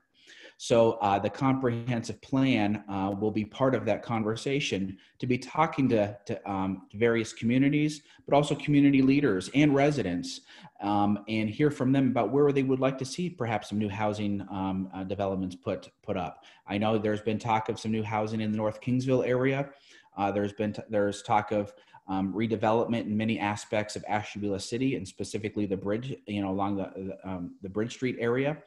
So uh, the comprehensive plan uh, will be part of that conversation to be talking to, to, um, various communities, but also community leaders and residents, um, and hear from them about where they would like to see perhaps some new housing um, uh, developments put put up. I know there's been talk of some new housing in the North Kingsville area. Uh, there's been there's talk of um, redevelopment in many aspects of Ashtabula City and specifically the bridge, you know, along the the, um, the Bridge Street area.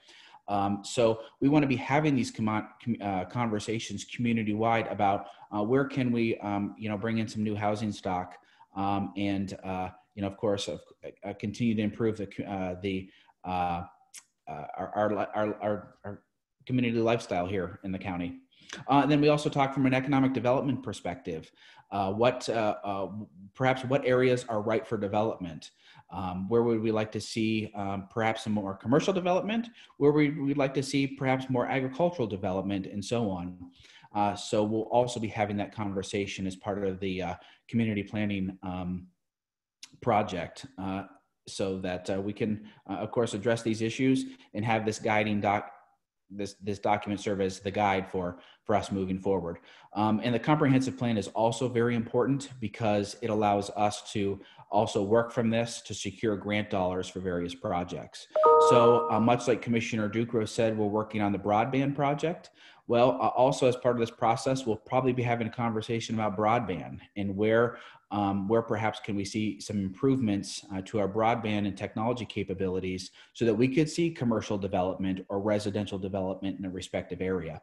Um, so we want to be having these com- uh, conversations community-wide about uh, where can we, um, you know, bring in some new housing stock um, and, uh, you know, of course, uh, continue to improve the, uh, the uh, our, our, our, our, community lifestyle here in the county. and then we also talk from an economic development perspective. what perhaps what areas are right for development? Um, where would we like to see um, perhaps some more commercial development? Where we would like to see perhaps more agricultural development and so on. Uh, so we'll also be having that conversation as part of the uh, community planning um, project uh, so that uh, we can, uh, of course, address these issues and have this guiding doc this this document serve as the guide for for us moving forward. Um, and the comprehensive plan is also very important because it allows us to also work from this to secure grant dollars for various projects. So uh, much like Commissioner Ducro said, we're working on the broadband project. Well, uh, also as part of this process, we'll probably be having a conversation about broadband and where um, where perhaps can we see some improvements uh, to our broadband and technology capabilities so that we could see commercial development or residential development in a respective area.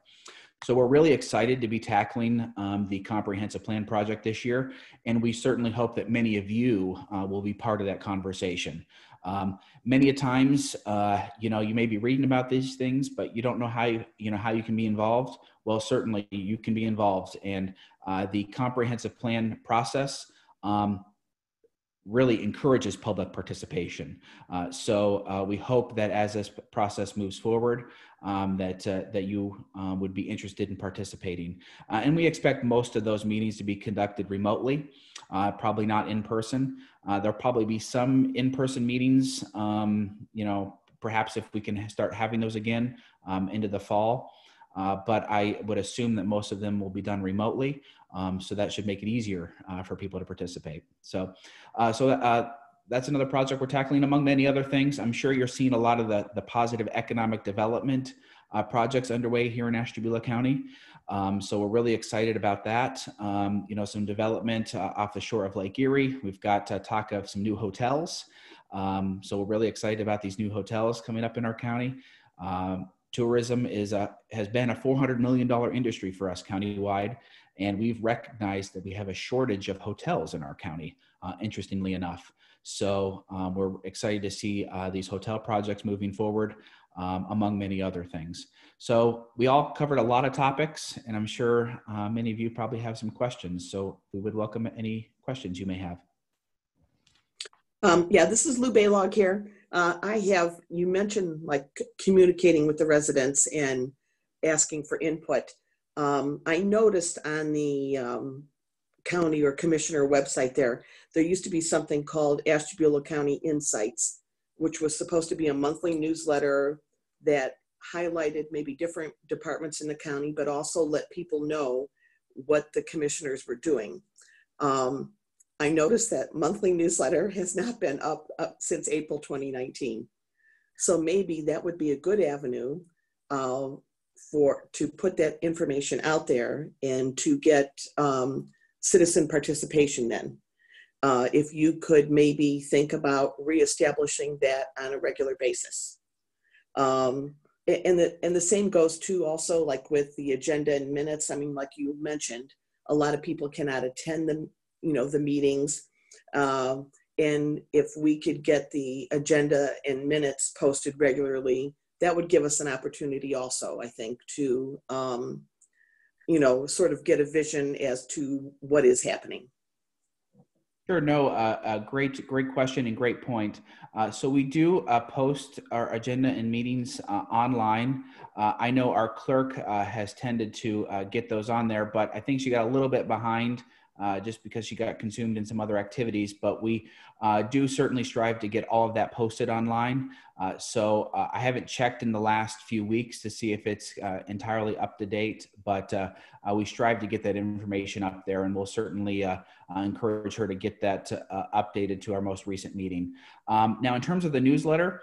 So we're really excited to be tackling um, the comprehensive plan project this year, and we certainly hope that many of you uh, will be part of that conversation. Um, many a times, uh, you know, you may be reading about these things, but you don't know how you, you know how you can be involved. Well, certainly you can be involved, and uh, the comprehensive plan process um, really encourages public participation. Uh, so uh, we hope that as this process moves forward, um, that uh, that you um, would be interested in participating. Uh, and we expect most of those meetings to be conducted remotely, uh, probably not in person. Uh, there'll probably be some in-person meetings. Um, you know, perhaps if we can start having those again um, into the fall. But I would assume that most of them will be done remotely. Um, so that should make it easier uh, for people to participate. So, uh, so uh, that's another project we're tackling among many other things. I'm sure you're seeing a lot of the, the positive economic development uh, projects underway here in Ashtabula County. Um, so we're really excited about that. Um, you know, some development uh, off the shore of Lake Erie. We've got talk of some new hotels. Um, so we're really excited about these new hotels coming up in our county. Um, tourism is a, has been a $400 million industry for us countywide. And we've recognized that we have a shortage of hotels in our county, uh, interestingly enough. So um, we're excited to see uh, these hotel projects moving forward, um, among many other things. So we all covered a lot of topics, and I'm sure uh, many of you probably have some questions. So we would welcome any questions you may have. Um, yeah, this is Lou Baylog here. Uh, I have, you mentioned like communicating with the residents and asking for input. Um, I noticed on the um, county or commissioner website there, there used to be something called Ashtabula County Insights. which was supposed to be a monthly newsletter that highlighted maybe different departments in the county, but also let people know what the commissioners were doing. Um, I noticed that monthly newsletter has not been up, up since April 2019. So maybe that would be a good avenue uh, for to put that information out there and to get um, citizen participation then. Uh, if you could maybe think about reestablishing that on a regular basis. Um, and the and the same goes to also like with the agenda and minutes. I mean, like you mentioned, a lot of people cannot attend the you know the meetings. Um, and if we could get the agenda and minutes posted regularly, that would give us an opportunity also, I think, to um, you know sort of get a vision as to what is happening. Sure. No, uh, uh, great, great question and great point. Uh, so we do uh, post our agenda and meetings uh, online. I know our clerk has tended to get those on there, but I think she got a little bit behind uh, just because she got consumed in some other activities. But we uh, do certainly strive to get all of that posted online. Uh, so uh, I haven't checked in the last few weeks to see if it's uh, entirely up to date, but we strive to get that information up there, and we'll certainly encourage her to get that updated to our most recent meeting. Um, now, in terms of the newsletter.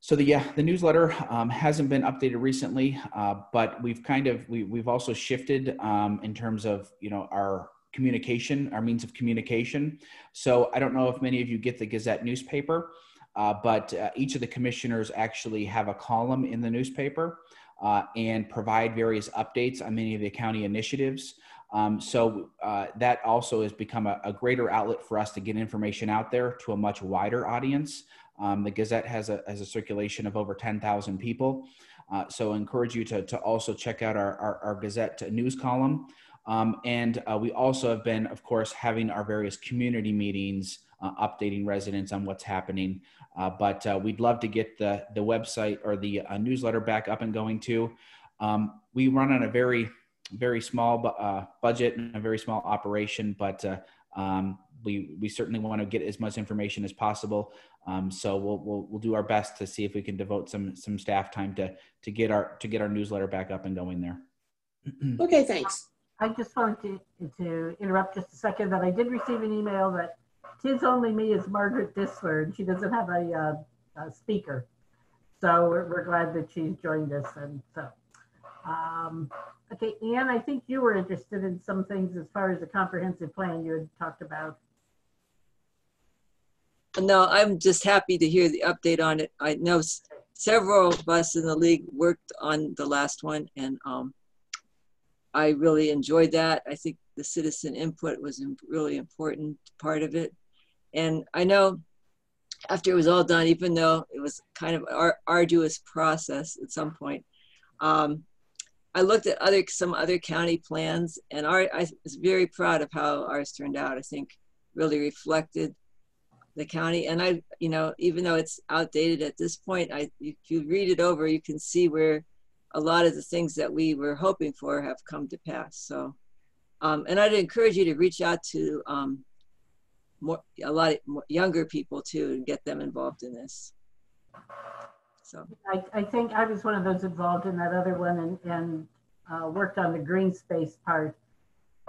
So the yeah the newsletter um, hasn't been updated recently, uh, but we've kind of we, we've also shifted um, in terms of you know our communication, our means of communication. So I don't know if many of you get the Gazette newspaper, uh, but uh, each of the commissioners actually have a column in the newspaper uh, and provide various updates on many of the county initiatives. Um, so uh, that also has become a, a, greater outlet for us to get information out there to a much wider audience. Um, the Gazette has a, has a circulation of over 10,000 people. Uh, so I encourage you to, to also check out our, our, our Gazette news column. Um, and uh, we also have been, of course, having our various community meetings, uh, updating residents on what's happening. Uh, but uh, we'd love to get the, the website or the uh, newsletter back up and going too. Um, we run on a very, very small uh, budget and a very small operation, but um, we, we certainly want to get as much information as possible. Um, so we'll, we'll, we'll do our best to see if we can devote some, some staff time to, to get our, to get our newsletter back up and going there. okay, thanks. I just wanted to, to interrupt just a second that I did receive an email that tis only me is Margaret Disler and she doesn't have a, uh, a speaker. So we're, we're, glad that she's joined us. And so, um, okay, Anne, I think you were interested in some things as far as the comprehensive plan you had talked about. No, I'm just happy to hear the update on it. I know several of us in the league worked on the last one and um, I really enjoyed that. I think the citizen input was a really important part of it. And I know after it was all done, even though it was kind of an arduous process at some point, um, I looked at other some other county plans, and our, I was very proud of how ours turned out. I think really reflected the county, and I, you know, even though it's outdated at this point, I if you read it over, you can see where a lot of the things that we were hoping for have come to pass. So, um, and I'd encourage you to reach out to um, more, a lot of younger people too and get them involved in this. So I, I think I was one of those involved in that other one and, and uh, worked on the green space part.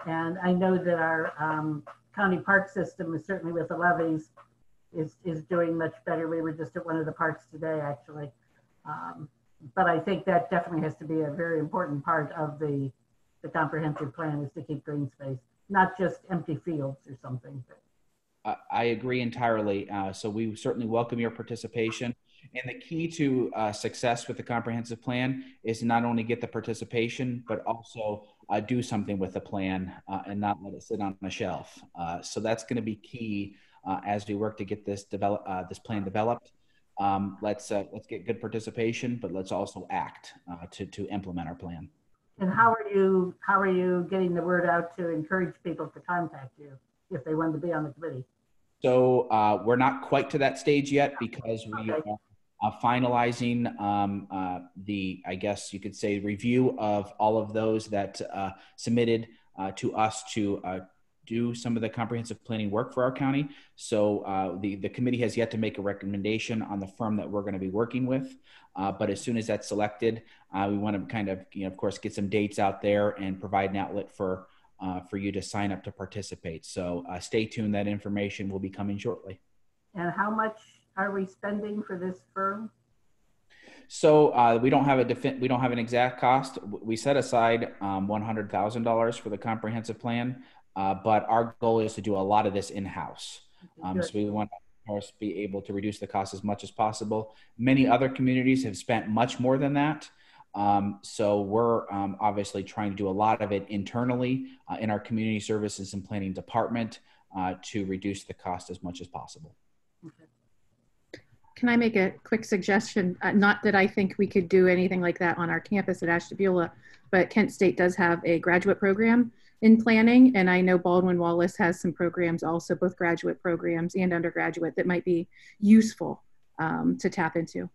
And I know that our um, county park system is certainly with the levees is, is doing much better. We were just at one of the parks today, actually. Um, but I think that definitely has to be a very important part of the, the comprehensive plan is to keep green space, not just empty fields or something. I agree entirely. Uh, so we certainly welcome your participation. And the key to uh, success with the comprehensive plan is not only get the participation, but also uh, do something with the plan uh, and not let it sit on the shelf. Uh, so that's going to be key uh, as we work to get this develop this plan developed um, let's uh, let's get good participation, but let's also act uh, to to implement our plan. And how are you how are you getting the word out to encourage people to contact you if they want to be on the committee? So uh, we're not quite to that stage yet because we okay. are uh, finalizing um, uh, the I guess you could say review of all of those that uh, submitted to us to do some of the comprehensive planning work for our county. So uh, the, the committee has yet to make a recommendation on the firm that we're going to be working with. Uh, but as soon as that's selected, uh, we want to kind of, you know, of course, get some dates out there and provide an outlet for uh, for you to sign up to participate. So uh, stay tuned. That information will be coming shortly. And how much are we spending for this firm? So uh, we don't have a defi- we don't have an exact cost. We set aside um, one hundred thousand dollars for the comprehensive plan, uh, but our goal is to do a lot of this in house. Um, so we want to of course be able to reduce the cost as much as possible. Many other communities have spent much more than that. Um, so we're um, obviously trying to do a lot of it internally uh, in our community services and planning department uh, to reduce the cost as much as possible. Can I make a quick suggestion? Uh, not that I think we could do anything like that on our campus at Ashtabula, but Kent State does have a graduate program in planning, and I know Baldwin Wallace has some programs also, both graduate programs and undergraduate, that might be useful um, to tap into.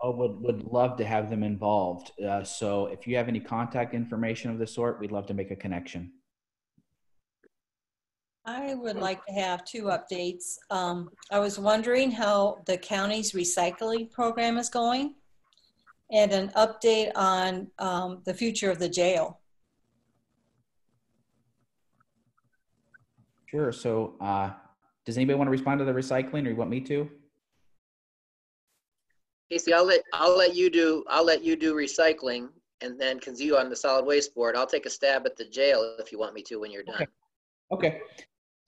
Oh, would would love to have them involved. Uh, so if you have any contact information of the sort, we'd love to make a connection. I would like to have two updates. Um, I was wondering how the county's recycling program is going and an update on um, the future of the jail. Sure. So uh, does anybody want to respond to the recycling or you want me to? Casey, I'll let, I'll let you do, I'll let you do recycling and then, cause you on the solid waste board, I'll take a stab at the jail if you want me to when you're done. Okay. okay.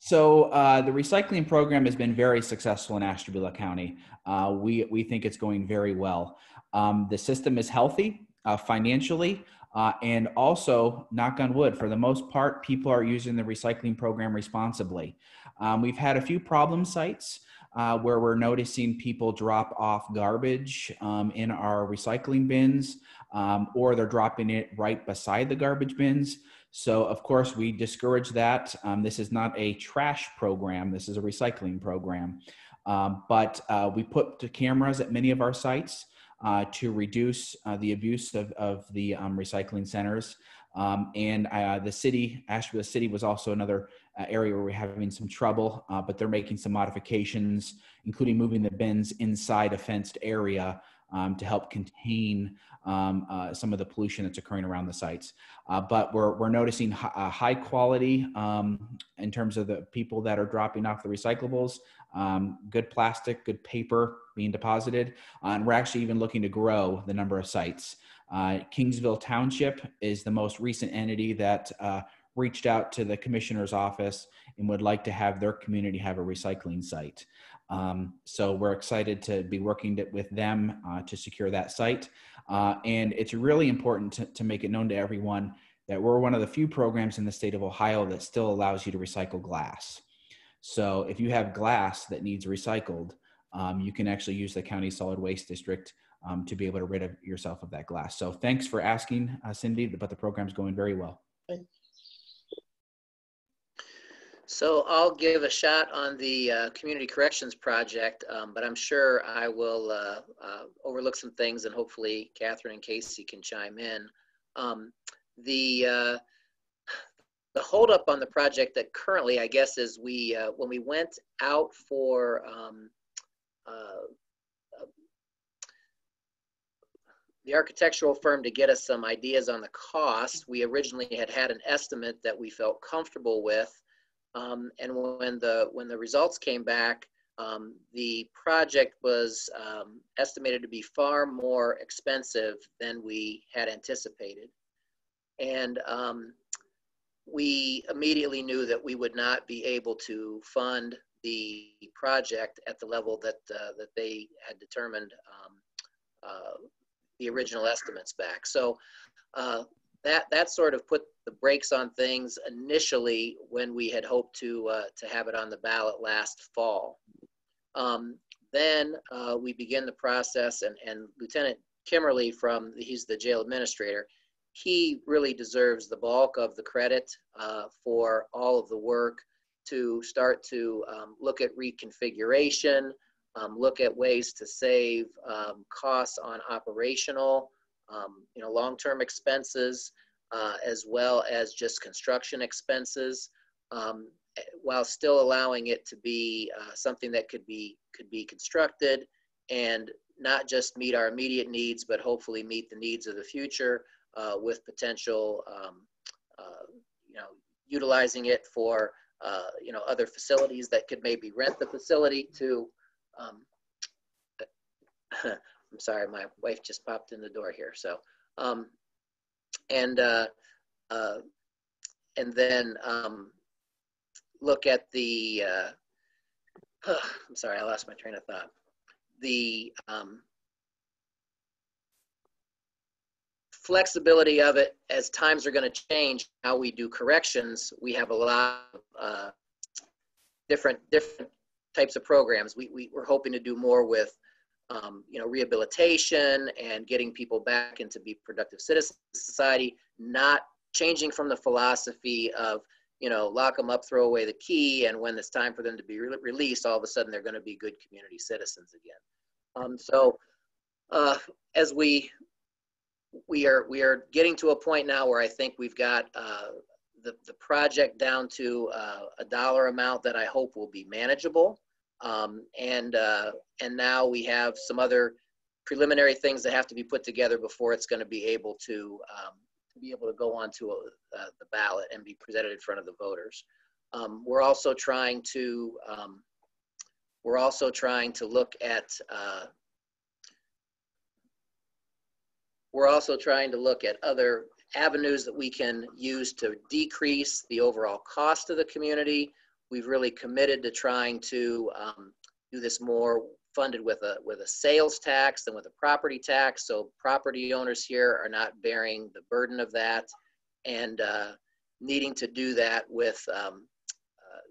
So uh, the recycling program has been very successful in Ashtabula County. Uh, we we think it's going very well. Um, the system is healthy uh, financially, uh, and also, knock on wood, for the most part, people are using the recycling program responsibly. Um, we've had a few problem sites. Uh, where we're noticing people drop off garbage um, in our recycling bins, um, or they're dropping it right beside the garbage bins. So, of course, we discourage that. Um, this is not a trash program, this is a recycling program. Um, but uh, we put the cameras at many of our sites uh, to reduce uh, the abuse of, of the um, recycling centers. Um, and uh, the city, Ashtabula City, was also another uh, area where we're having some trouble, uh, but they're making some modifications, including moving the bins inside a fenced area um, to help contain um, uh, some of the pollution that's occurring around the sites. But we're, we're noticing high quality um, in terms of the people that are dropping off the recyclables, um, good plastic, good paper being deposited. Uh, and we're actually even looking to grow the number of sites. Uh, Kingsville Township is the most recent entity that uh, reached out to the commissioner's office and would like to have their community have a recycling site. Um, so we're excited to be working to, with them uh, to secure that site. Uh, and it's really important to, to make it known to everyone that we're one of the few programs in the state of Ohio that still allows you to recycle glass. So if you have glass that needs recycled, um, you can actually use the county solid waste district um, to be able to rid of yourself of that glass. So thanks for asking, uh, Cindy, but the program's going very well. So I'll give a shot on the uh, community corrections project, um, but I'm sure I will uh, uh, overlook some things and hopefully Kathryn and Casey can chime in. Um, the uh, the holdup on the project that currently, I guess, is we uh, when we went out for um, uh, the architectural firm to get us some ideas on the cost. We originally had had an estimate that we felt comfortable with. Um, and when the when the results came back, um, the project was um, estimated to be far more expensive than we had anticipated. And um, we immediately knew that we would not be able to fund the project at the level that uh, that they had determined um, uh, the original estimates back. So uh, that that sort of put the brakes on things initially when we had hoped to uh, to have it on the ballot last fall. Um, then uh, we begin the process, and, and Lieutenant Kimmerly from he's the jail administrator. He really deserves the bulk of the credit uh, for all of the work to start to um, look at reconfiguration, um, look at ways to save um, costs on operational, um, you know, long-term expenses, uh, as well as just construction expenses. um, while still allowing it to be uh, something that could be could be constructed and not just meet our immediate needs, but hopefully meet the needs of the future uh, with potential, um, uh, you know, utilizing it for, uh, you know, other facilities that could maybe rent the facility to. Um, I'm sorry, my wife just popped in the door here. So, um, and uh, uh, and then um, look at the. Uh, I'm sorry, I lost my train of thought the um, flexibility of it as times are going to change how we do corrections we have a lot of uh, different different types of programs we, we we're hoping to do more with um, you know rehabilitation and getting people back into be productive citizen society not changing from the philosophy of you know, lock them up, throw away the key, and when it's time for them to be re released, all of a sudden they're going to be good community citizens again. Um, so uh, as we we are we are getting to a point now where I think we've got uh, the the project down to uh, a dollar amount that I hope will be manageable, um, and uh, and now we have some other preliminary things that have to be put together before it's going to be able to um, be able to go onto a, uh, the ballot and be presented in front of the voters. Um, we're also trying to um, we're also trying to look at uh, we're also trying to look at other avenues that we can use to decrease the overall cost of the community. We've really committed to trying to um, do this more funded with a with a sales tax than with a property tax. So property owners here are not bearing the burden of that, and uh, needing to do that with um, uh,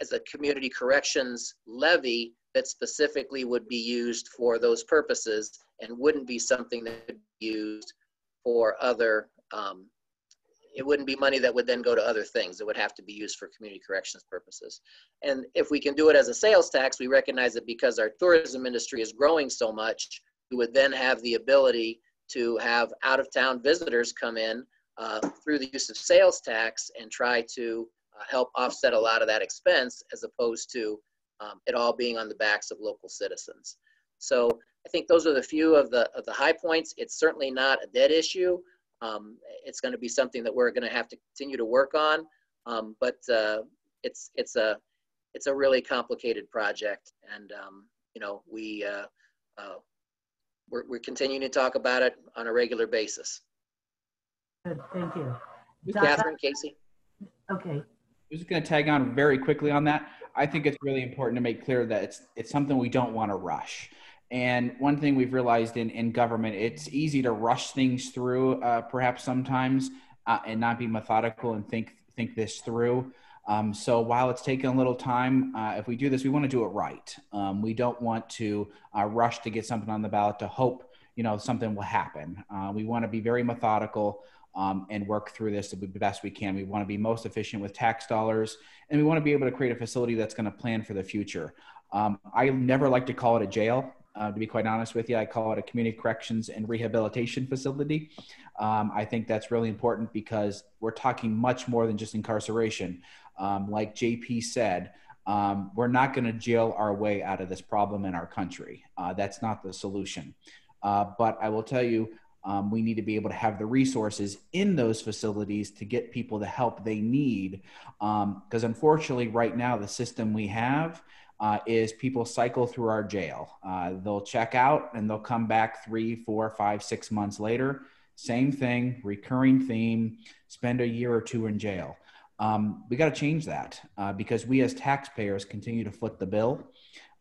as a community corrections levy that specifically would be used for those purposes and wouldn't be something that could be used for other um, it wouldn't be money that would then go to other things. It would have to be used for community corrections purposes. And if we can do it as a sales tax, we recognize that because our tourism industry is growing so much, we would then have the ability to have out of town visitors come in uh, through the use of sales tax and try to uh, help offset a lot of that expense as opposed to um, it all being on the backs of local citizens. So I think those are the few of the, of the high points. It's certainly not a dead issue. Um, it's going to be something that we're going to have to continue to work on, um, but uh, it's it's a it's a really complicated project, and um, you know we uh, uh, we're, we're continuing to talk about it on a regular basis. Good, thank you. Kathryn, Casey. Okay. I'm just going to tag on very quickly on that. I think it's really important to make clear that it's it's something we don't want to rush. And one thing we've realized in, in government, it's easy to rush things through, uh, perhaps sometimes, uh, and not be methodical and think think this through. Um, so while it's taking a little time, uh, if we do this, we want to do it right. Um, we don't want to uh, rush to get something on the ballot to hope you know something will happen. Uh, we want to be very methodical. Um, and work through this the best we can. We want to be most efficient with tax dollars, and we want to be able to create a facility that's going to plan for the future. Um, I never like to call it a jail. Uh, to be quite honest with you, I call it a community corrections and rehabilitation facility. Um, I think that's really important because we're talking much more than just incarceration. Um, like JP said, um, we're not going to jail our way out of this problem in our country. Uh, that's not the solution. Uh, but I will tell you, um, we need to be able to have the resources in those facilities to get people the help they need. Because um, unfortunately, right now, the system we have uh, is people cycle through our jail. Uh, they'll check out and they'll come back three, four, five, six months later. Same thing, recurring theme, spend a year or two in jail. Um, we got to change that uh, because we as taxpayers continue to foot the bill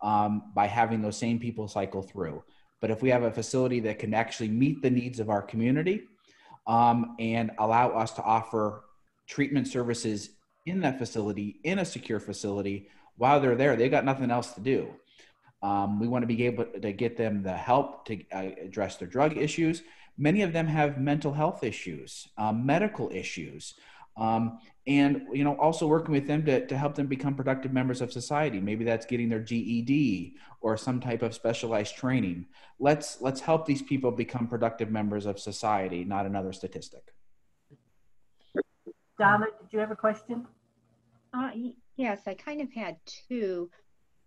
um, by having those same people cycle through. But if we have a facility that can actually meet the needs of our community um, and allow us to offer treatment services in that facility, in a secure facility, while they're there, they got nothing else to do. Um, we want to be able to get them the help to uh, address their drug issues. Many of them have mental health issues, um, medical issues, um, and you know also working with them to, to help them become productive members of society. Maybe that's getting their GED or some type of specialized training. Let's let's help these people become productive members of society, not another statistic. Donna, did you have a question? Uh, y- yes, I kind of had two.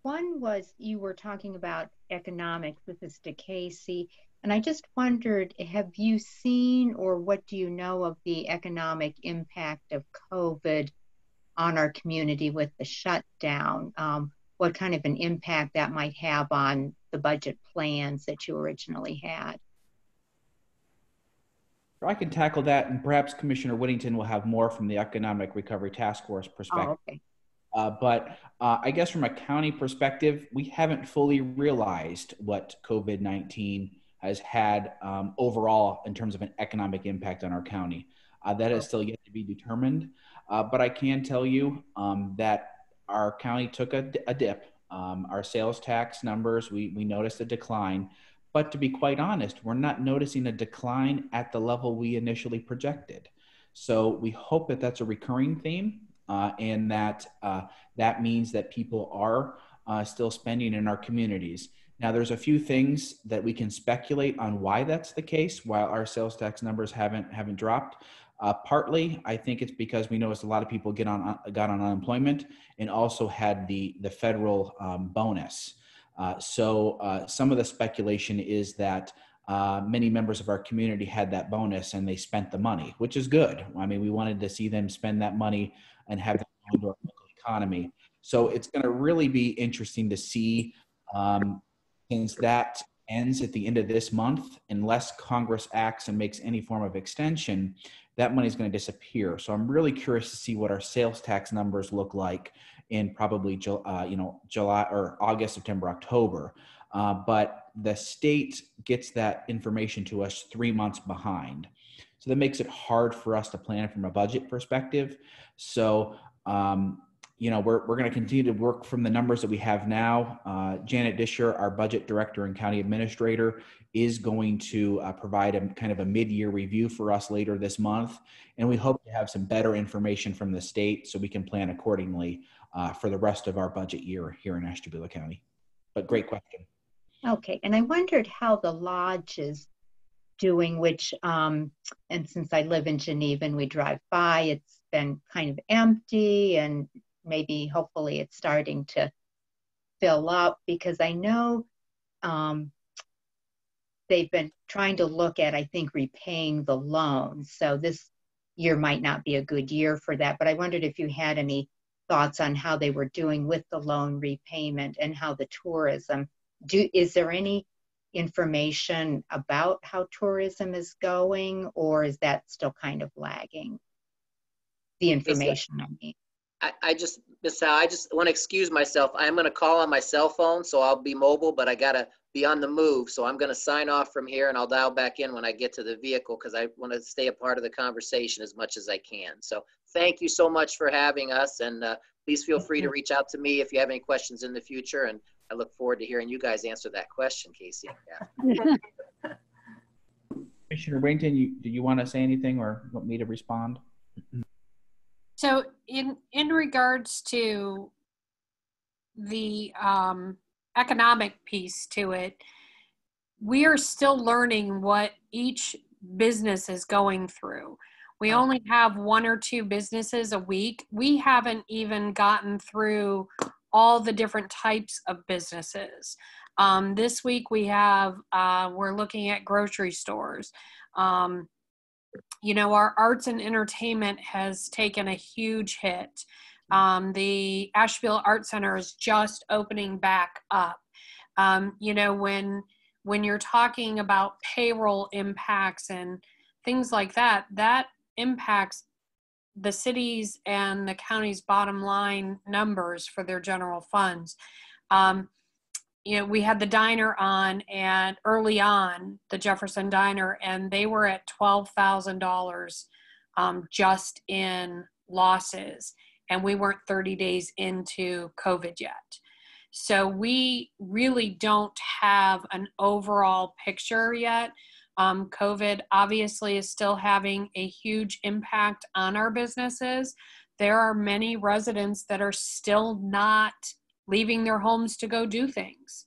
One was you were talking about economics. With this is to And I just wondered have you seen or what do you know of the economic impact of COVID on our community with the shutdown? Um, what kind of an impact that might have on the budget plans that you originally had? I can tackle that, and perhaps Commissioner Whittington will have more from the Economic Recovery Task Force perspective. Oh, okay. Uh, but uh, I guess from a county perspective, we haven't fully realized what COVID 19 has had um, overall in terms of an economic impact on our county. Uh, that is still yet to be determined. Uh, but I can tell you um, that our county took a, a dip. Um, our sales tax numbers, we, we noticed a decline. But to be quite honest, we're not noticing a decline at the level we initially projected. So we hope that that's a recurring theme uh, and that uh, that means that people are uh, still spending in our communities. Now, there's a few things that we can speculate on why that's the case, while our sales tax numbers haven't haven't dropped. Uh, partly, I think it's because we noticed a lot of people get on uh, got on unemployment and also had the the federal um, bonus. Uh, so some of the speculation is that uh, many members of our community had that bonus and they spent the money, which is good. I mean, we wanted to see them spend that money and have that into our local economy. So it's going to really be interesting to see um, since that ends at the end of this month, unless Congress acts and makes any form of extension, that money is going to disappear. So I'm really curious to see what our sales tax numbers look like in probably uh, you know July or August, September, October. Uh, but the state gets that information to us three months behind. So that makes it hard for us to plan from a budget perspective. So um, you know, we're, we're going to continue to work from the numbers that we have now. Uh, Janet Discher, our budget director and county administrator, is going to uh, provide a kind of a mid-year review for us later this month. And we hope to have some better information from the state so we can plan accordingly uh, for the rest of our budget year here in Ashtabula County. But great question. Okay, and I wondered how the lodge is doing, which, um, and since I live in Geneva and we drive by, it's been kind of empty and maybe hopefully it's starting to fill up because I know um, they've been trying to look at, I think, repaying the loan. So this year might not be a good year for that. But I wondered if you had any thoughts on how they were doing with the loan repayment and how the tourism do is there any information about how tourism is going or is that still kind of lagging the information i mean I, I just, Miss Howe, I just want to excuse myself. I'm going to call on my cell phone, so I'll be mobile, but I got to be on the move. So I'm going to sign off from here and I'll dial back in when I get to the vehicle because I want to stay a part of the conversation as much as I can. So thank you so much for having us. And uh, please feel free to reach out to me if you have any questions in the future. And I look forward to hearing you guys answer that question, Casey. Yeah. Commissioner Whittington, you, do you want to say anything or want me to respond? So in in regards to the um, economic piece to it, we are still learning what each business is going through. We only have one or two businesses a week. We haven't even gotten through all the different types of businesses. Um, this week we have uh, we're looking at grocery stores. Um, you know, our arts and entertainment has taken a huge hit. Um, the Ashtabula Art Center is just opening back up. Um, you know, when when you're talking about payroll impacts and things like that, that impacts the cities and the county's bottom line numbers for their general funds. Um, you know, we had the diner on and early on the Jefferson Diner, and they were at twelve thousand um, dollars just in losses, and we weren't thirty days into COVID yet. So we really don't have an overall picture yet. Um, COVID obviously is still having a huge impact on our businesses. There are many residents that are still not leaving their homes to go do things.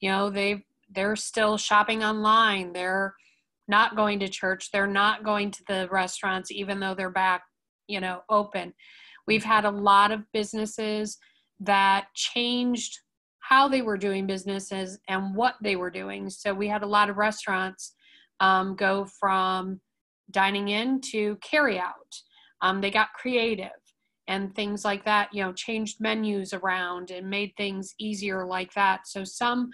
You know, they they're still shopping online. They're not going to church. They're not going to the restaurants even though they're back, you know, open. We've had a lot of businesses that changed how they were doing businesses and what they were doing. So we had a lot of restaurants um, go from dining in to carry out. Um, they got creative and things like that, you know, changed menus around and made things easier like that. So some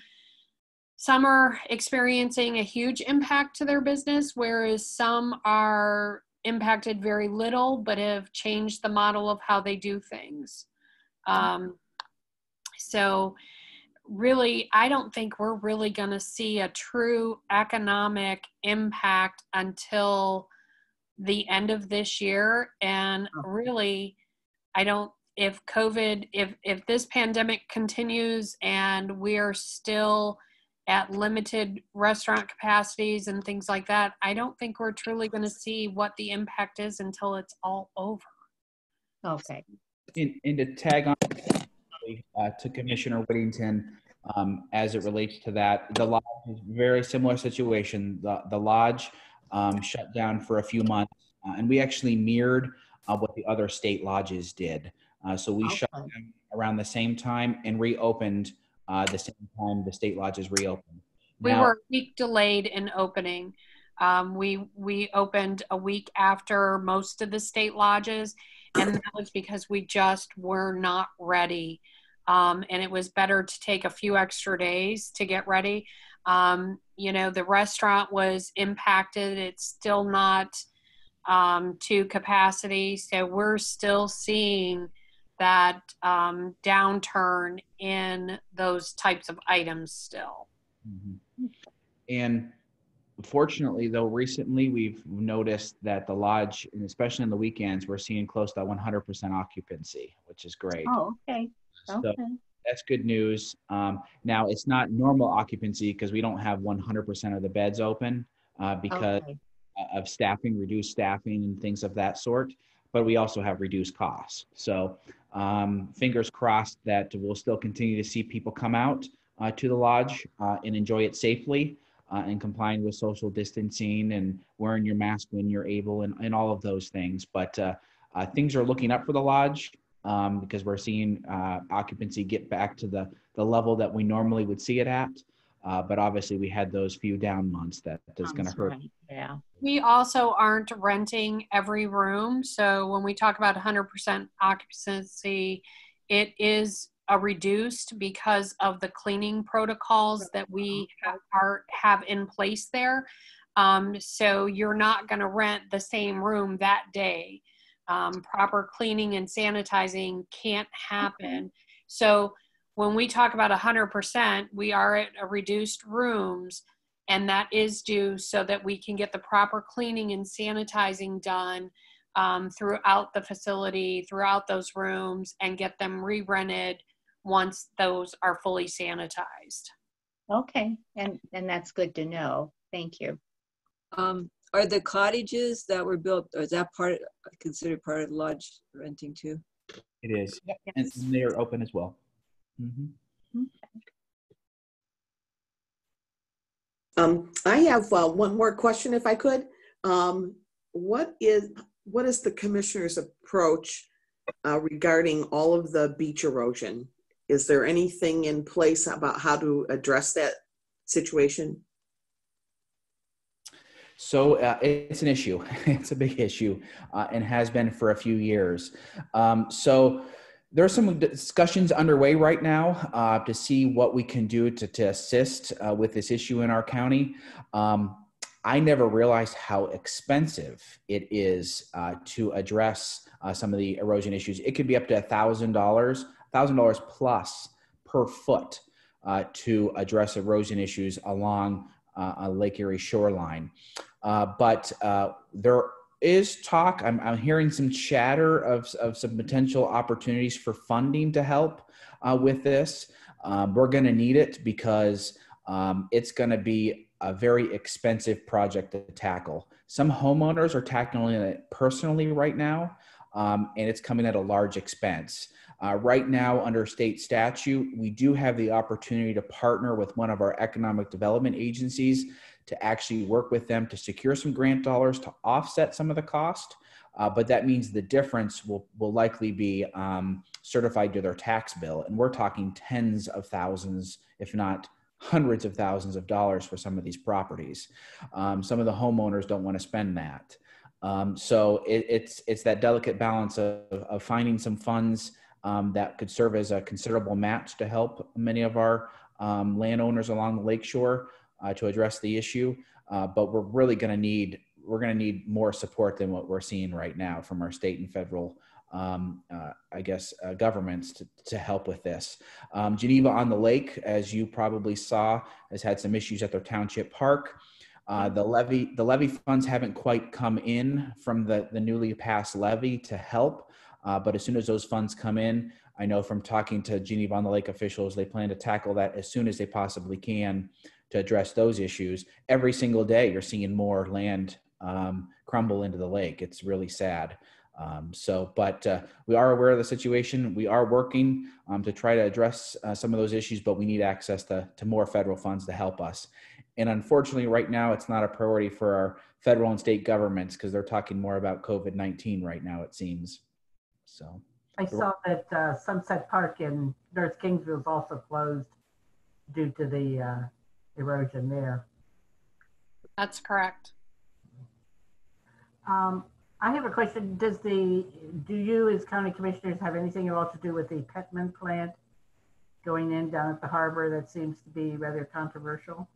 some are experiencing a huge impact to their business, whereas some are impacted very little but have changed the model of how they do things. Um, so really, I don't think we're really going to see a true economic impact until the end of this year. And really, I don't, if COVID, if, if this pandemic continues and we're still at limited restaurant capacities and things like that, I don't think we're truly going to see what the impact is until it's all over. Okay. And, and to tag on uh, to Commissioner Whittington, um, as it relates to that, the lodge is very similar situation. The, the lodge um, shut down for a few months, uh, and we actually mirrored uh, what the other state lodges did. Uh, so we Okay. shut down around the same time and reopened uh, the same time the state lodges reopened. We Now- were a week delayed in opening. Um, we we opened a week after most of the state lodges, and that was because we just were not ready. Um, and it was better to take a few extra days to get ready. Um, you know, the restaurant was impacted. It's still not um, to capacity, so we're still seeing that um, downturn in those types of items still. Mhm. And fortunately, though, recently we've noticed that the lodge, and especially on the weekends, we're seeing close to 100% occupancy, which is great. Oh, okay. So Okay. that's good news. Um, now, it's not normal occupancy because we don't have 100% of the beds open uh, because Okay. of staffing, reduced staffing, and things of that sort. But we also have reduced costs. So, um, fingers crossed that we'll still continue to see people come out uh, to the lodge uh, and enjoy it safely uh, and complying with social distancing and wearing your mask when you're able and, and all of those things. But uh, uh, things are looking up for the lodge um, because we're seeing uh, occupancy get back to the, the level that we normally would see it at. Uh, but obviously, we had those few down months that is going to hurt. right, Yeah. We also aren't renting every room. So when we talk about 100% occupancy, it is a reduced because of the cleaning protocols that we have, are, have in place there. Um, so you're not going to rent the same room that day. Um, proper cleaning and sanitizing can't happen. So when we talk about 100%, we are at a reduced rooms and that is due so that we can get the proper cleaning and sanitizing done um, throughout the facility, throughout those rooms, and get them re-rented once those are fully sanitized. Okay. And, and that's good to know. Thank you. Um, are the cottages that were built, or is that part, considered part of the lodge renting too? It is. And and they are open as well. Mhm. Um, I have uh, one more question, if I could. Um, what is what is the commissioner's approach uh, regarding all of the beach erosion? Is there anything in place about how to address that situation? So uh, it's an issue. it's a big issue uh, and has been for a few years. Um, so there are some discussions underway right now uh, to see what we can do to, to assist uh, with this issue in our county. Um, I never realized how expensive it is uh, to address uh, some of the erosion issues. It could be up to $1,000, $1,000 plus per foot to address erosion issues along uh, a Lake Erie shoreline. Uh, but uh, there is talk, I'm, I'm hearing some chatter of, of some potential opportunities for funding to help uh, with this. Um, we're going to need it because um, it's going to be a very expensive project to tackle. Some homeowners are tackling it personally right now, um, and it's coming at a large expense. Uh, right now, under state statute, we do have the opportunity to partner with one of our economic development agencies to actually work with them to secure some grant dollars to offset some of the cost. uh, but that means the difference will, will likely be um, certified to their tax bill. And we're talking tens of thousands, if not hundreds of thousands of dollars for some of these properties. Um, some of the homeowners don't want to spend that. Um, so it, it's, it's that delicate balance of, of finding some funds um, that could serve as a considerable match to help many of our um, landowners along the lakeshore uh, to address the issue. Uh, but we're really going to need we're going to need more support than what we're seeing right now from our state and federal um, uh, I guess, uh, governments to, to help with this. Um, Geneva on the Lake, as you probably saw, has had some issues at their township park. Uh, the levy, the levy funds haven't quite come in from the, the newly passed levy to help, uh, but as soon as those funds come in, I know from talking to Geneva on the Lake officials, they plan to tackle that as soon as they possibly can to address those issues. Every single day, you're seeing more land um, crumble into the lake. It's really sad. Um, so, but uh, we are aware of the situation. We are working um, to try to address uh, some of those issues, but we need access to, to more federal funds to help us. And unfortunately, right now, it's not a priority for our federal and state governments because they're talking more about COVID 19 right now, it seems. So, I saw that uh, Sunset Park in North Kingsville is also closed due to the uh, erosion there. That's correct. Um, I have a question. Does the, do you as county commissioners have anything at all to do with the Petmin plant going in down at the harbor that seems to be rather controversial?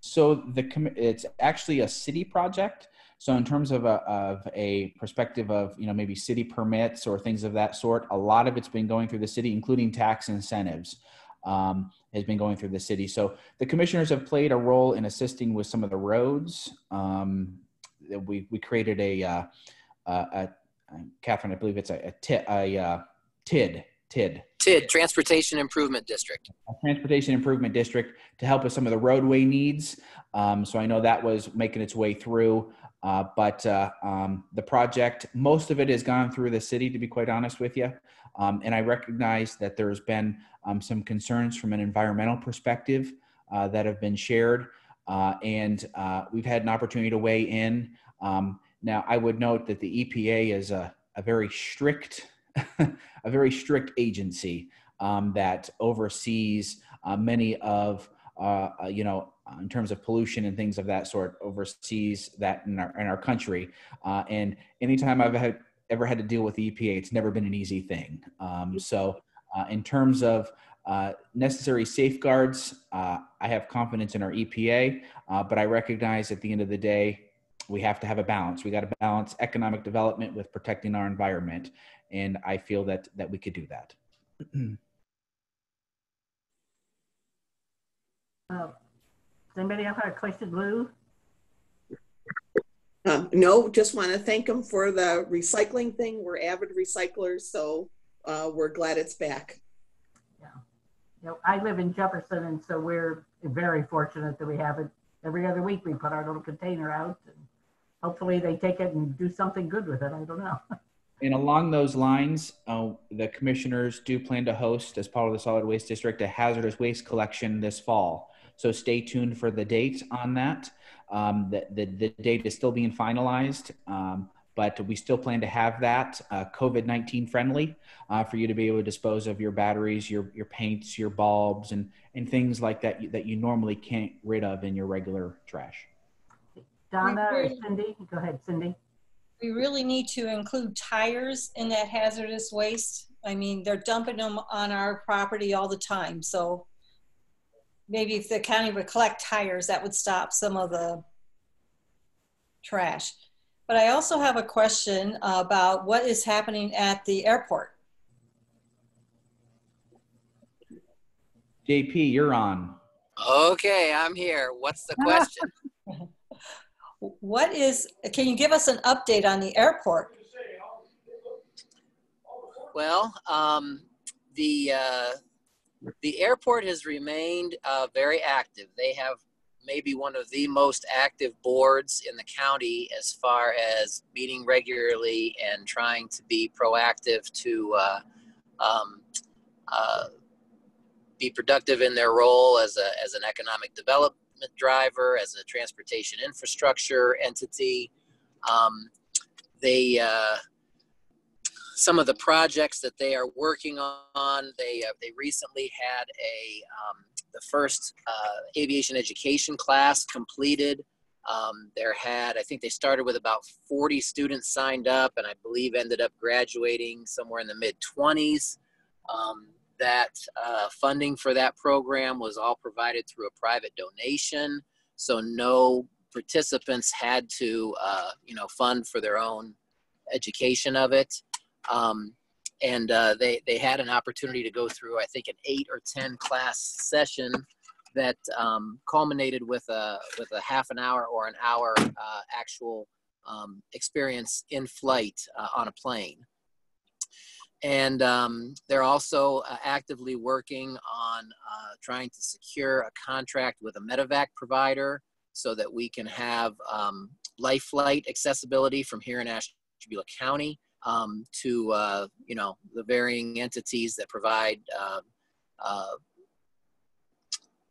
So the it's actually a city project. So in terms of a, of a perspective of you know maybe city permits or things of that sort, a lot of it's been going through the city, including tax incentives, um, has been going through the city. So the commissioners have played a role in assisting with some of the roads. Um, we we created a, uh, a, a Kathryn, I believe it's a, a, a uh, TID, TID. TID, Transportation Improvement District. A Transportation Improvement District to help with some of the roadway needs. Um, so I know that was making its way through, uh, but uh, um, the project, most of it has gone through the city, to be quite honest with you. Um, and I recognize that there's been um, some concerns from an environmental perspective uh, that have been shared. Uh, and uh, we've had an opportunity to weigh in. Um, now, I would note that the EPA is a, a very strict, a very strict agency um, that oversees uh, many of, uh, uh, you know, in terms of pollution and things of that sort, overseas that in our in our country. Uh, and anytime I've had, ever had to deal with the EPA, it's never been an easy thing. Um, so, in terms of uh, necessary safeguards, uh, I have confidence in our EPA, uh, but I recognize at the end of the day, we have to have a balance. We got to balance economic development with protecting our environment, and I feel that that we could do that. uh, does anybody else have a question, Lou? Um, no, just want to thank them for the recycling thing. We're avid recyclers, so uh, we're glad it's back you know, I live in Jefferson, and so we're very fortunate that we have it every other week. We put our little container out, and hopefully they take it and do something good with it. I don't know. And along those lines, uh, the commissioners do plan to host, as part of the solid waste district, a hazardous waste collection this fall. So stay tuned for the date on that. Um, the, the, the, date is still being finalized. Um, but we still plan to have that uh, COVID-19 friendly uh, for you to be able to dispose of your batteries, your, your paints, your bulbs, and, and things like that that you normally can't get rid of in your regular trash. Donna or Cindy? Go ahead, Cindy. We really need to include tires in that hazardous waste. I mean, they're dumping them on our property all the time. So maybe if the county would collect tires, that would stop some of the trash. But I also have a question about what is happening at the airport. JP, you're on. Okay, I'm here. What's the question? what is, can you give us an update on the airport? Well, um, the, uh, the airport has remained uh, very active. They have maybe one of the most active boards in the county as far as meeting regularly and trying to be proactive to uh, um, uh, be productive in their role as, a, as an economic development driver, as a transportation infrastructure entity. Um, they uh, some of the projects that they are working on. They uh, they recently had a um, the first uh, aviation education class completed. Um, there had I think they started with about 40 students signed up, and I believe ended up graduating somewhere in the mid 20s. Um, that uh, funding for that program was all provided through a private donation, so no participants had to uh, you know fund for their own education of it. Um, and uh, they, they had an opportunity to go through, I think, an eight or 10 class session that um, culminated with a, with a half an hour or an hour uh, actual um, experience in flight uh, on a plane. And um, they're also uh, actively working on uh, trying to secure a contract with a medevac provider so that we can have um, life flight accessibility from here in Ashtabula County um, to uh, you know the varying entities that provide uh, uh,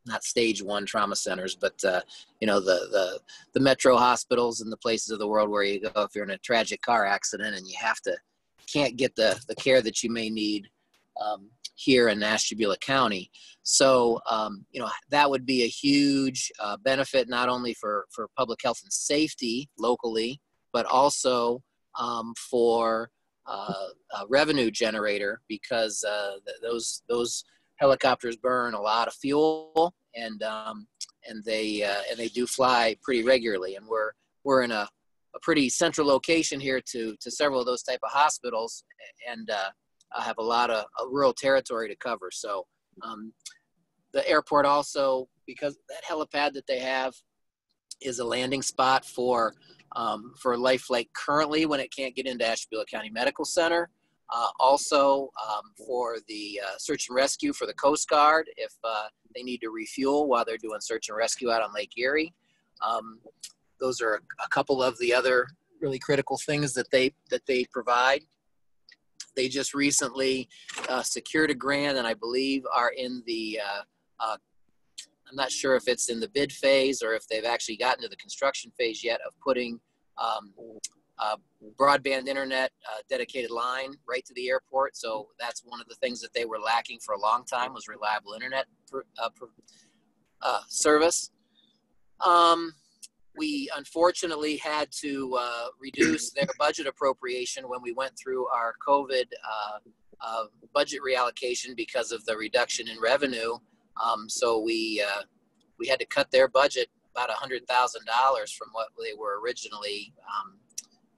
not stage one trauma centers, but uh, you know the the the metro hospitals and the places of the world where you go if you're in a tragic car accident and you have to can't get the the care that you may need um, here in Ashtabula County. So um, you know that would be a huge uh, benefit not only for for public health and safety locally, but also um, for uh, a revenue generator because uh, th- those those helicopters burn a lot of fuel and um, and they uh, and they do fly pretty regularly. And we're we're in a, a pretty central location here to to several of those type of hospitals and uh, I have a lot of rural territory to cover. So um, the airport also because that helipad that they have is a landing spot for um, for Life Flight currently when it can't get into Ashtabula County Medical Center. Uh, also um, for the uh, search and rescue for the Coast Guard if uh, they need to refuel while they're doing search and rescue out on Lake Erie. Um, those are a couple of the other really critical things that they that they provide. They just recently uh, secured a grant, and I believe are in the uh, uh, I'm not sure if it's in the bid phase or if they've actually gotten to the construction phase yet of putting um, broadband internet uh, dedicated line right to the airport. So that's one of the things that they were lacking for a long time was reliable internet per, uh, per, uh, service. Um, we unfortunately had to uh, reduce their budget appropriation when we went through our COVID uh, uh, budget reallocation because of the reduction in revenue. Um, so we uh, we had to cut their budget about hundred thousand dollars from what they were originally um,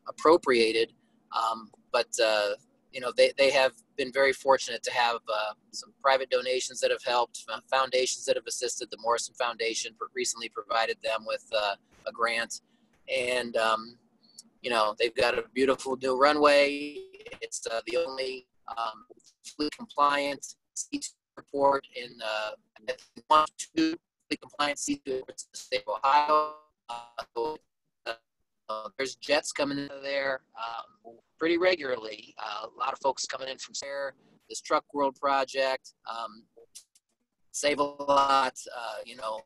appropriated. Um, but uh, you know they, they have been very fortunate to have uh, some private donations that have helped, foundations that have assisted. The Morrison Foundation recently provided them with uh, a grant, and um, you know they've got a beautiful new runway. It's uh, the only um, fleet compliant report in uh, one two compliant seats in the state of Ohio. Uh, uh, there's jets coming in there um, pretty regularly. Uh, a lot of folks coming in from there. This Truck World project. Um, save a lot. Uh, you know,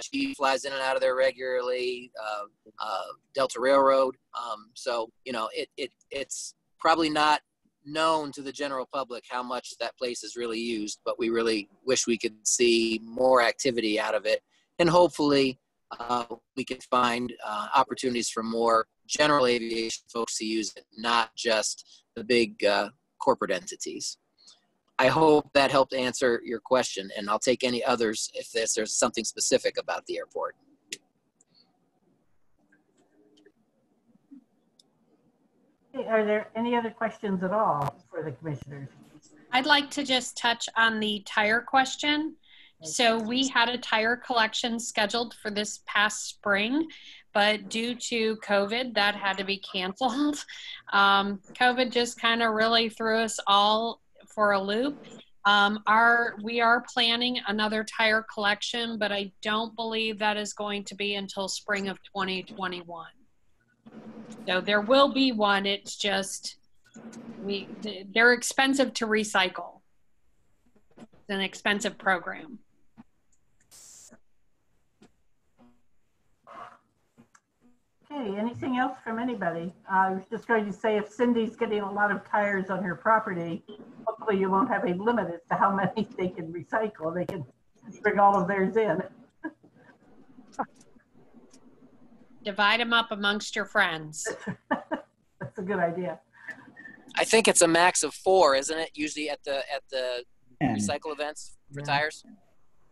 she flies in and out of there regularly. Uh, uh, Delta Railroad. Um, so you know, it, it it's probably not known to the general public how much that place is really used, but we really wish we could see more activity out of it. And hopefully, uh, we can find uh, opportunities for more general aviation folks to use it, not just the big uh, corporate entities. I hope that helped answer your question, and I'll take any others if there's, there's something specific about the airport. Are there any other questions at all for the commissioners? I'd like to just touch on the tire question. So we had a tire collection scheduled for this past spring, but due to COVID, that had to be canceled. Um, COVID just kind of really threw us all for a loop. Um, our we are planning another tire collection, but I don't believe that is going to be until spring of 2021. So there will be one. It's just we they're expensive to recycle. It's an expensive program. Okay, anything else from anybody? I was just going to say if Cindy's getting a lot of tires on her property, hopefully you won't have a limit as to how many they can recycle. They can bring all of theirs in. Divide them up amongst your friends. That's a good idea. I think it's a max of four, isn't it? Usually at the at the And, recycle events for Yeah. tires.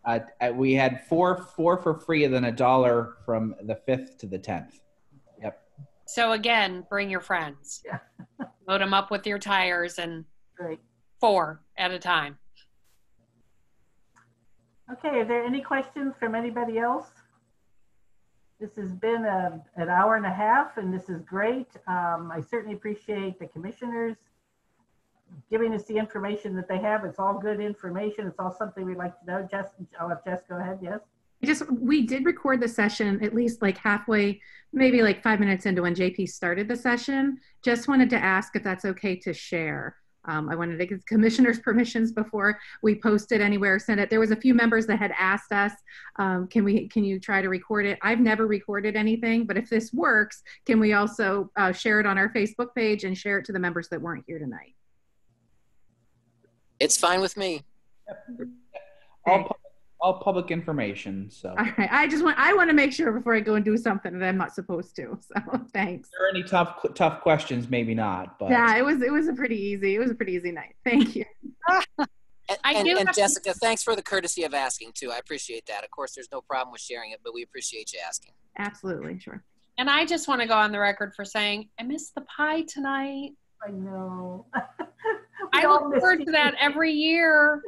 uh, uh, we had four four for free and then a dollar from the fifth to the tenth. Yep. So again, bring your friends. Yeah. Load them up with your tires and Great. four at a time. Okay, are there any questions from anybody else? This has been a, an hour and a half, and this is great. Um, I certainly appreciate the commissioners giving us the information that they have. It's all good information. It's all something we'd like to know. Jess, I'll let Jess go ahead, yes? just we did record the session at least like halfway maybe like five minutes into when jp started the session just wanted to ask if that's okay to share um, i wanted to get the commissioners permissions before we post it anywhere send it. There was a few members that had asked us um, can we can you try to record it? I've never recorded anything but if this works can we also uh, share it on our facebook page and share it to the members that weren't here tonight? It's fine with me. All public, all public information. So, all right i just want i want to make sure before i go and do something that i'm not supposed to so thanks if there are any tough tough questions? Maybe not. But Yeah, it was it was a pretty easy it was a pretty easy night. Thank you. And, I and, and have to- Jessica, thanks for the courtesy of asking too. I appreciate that. Of course, there's no problem with sharing it, but we appreciate you asking. Absolutely, sure. And I just want to go on the record for saying I missed the pie tonight. I know. I look forward to that every year.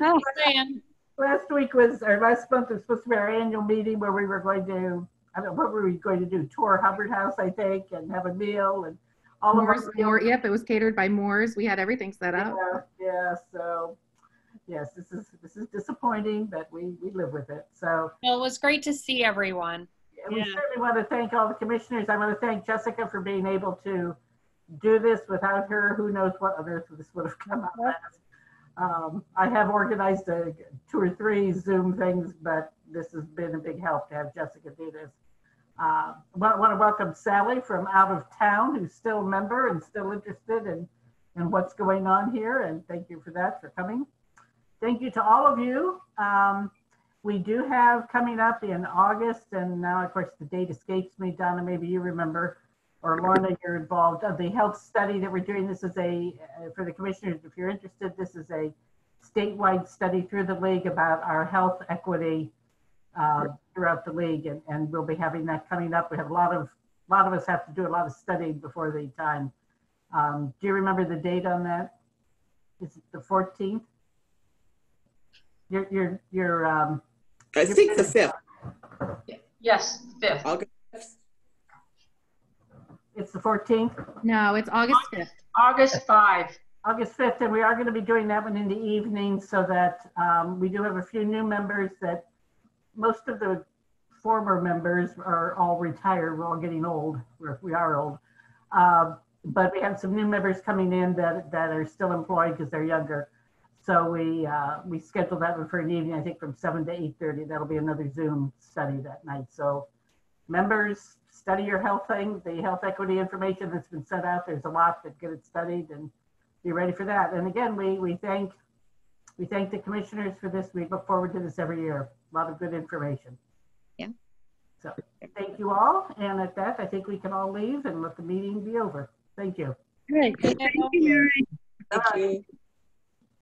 Oh, man. Last week was, or last month was supposed to be our annual meeting where we were going to, I don't know, what were we going to do? Tour Hubbard House, I think, and have a meal and all of our. Moore, yep, it was catered by Moore's. We had everything set up. Yeah, yeah, so, yes, this is, this is disappointing, but we, we live with it. So Well, it was great to see everyone. we Yeah. certainly want to thank all the commissioners. I want to thank Jessica for being able to do this. Without her, who knows what on earth this would have come out as. Um, I have organized a, two or three Zoom things, but this has been a big help to have Jessica do this. Uh, I want, to welcome Sally from out of town, who's still a member and still interested in, in what's going on here. And thank you for that, for coming. Thank you to all of you. Um, we do have coming up in August, and now, of course, the date escapes me. Donna, maybe you remember, or Lorna, you're involved. of the health study that we're doing, this is a, uh, for the commissioners, if you're interested, this is a statewide study through the league about our health equity uh, throughout the league, and, and we'll be having that coming up. We have a lot of, a lot of us have to do a lot of studying before the time. Um, do you remember the date on that? Is it the 14th? Your, your, your, um, I think the fifth. Yes, fifth. August. It's the 14th? No, it's August 5th. August five. August 5th, and we are going to be doing that one in the evening so that um, we do have a few new members that most of the former members are all retired. We're all getting old. We're, we are old. Um, but we have some new members coming in that, that are still employed because they're younger. So we, uh, we scheduled that one for an evening, I think from 7 to 8.30. That'll be another Zoom study that night. So members, study your health thing, the health equity information that's been sent out. There's a lot that get it studied and be ready for that. And again, we, we thank, we thank the commissioners for this. We look forward to this every year. A lot of good information. Yeah. So thank you all. And at that, I think we can all leave and let the meeting be over. Thank you. Great. Thank you, Mary. Thank you.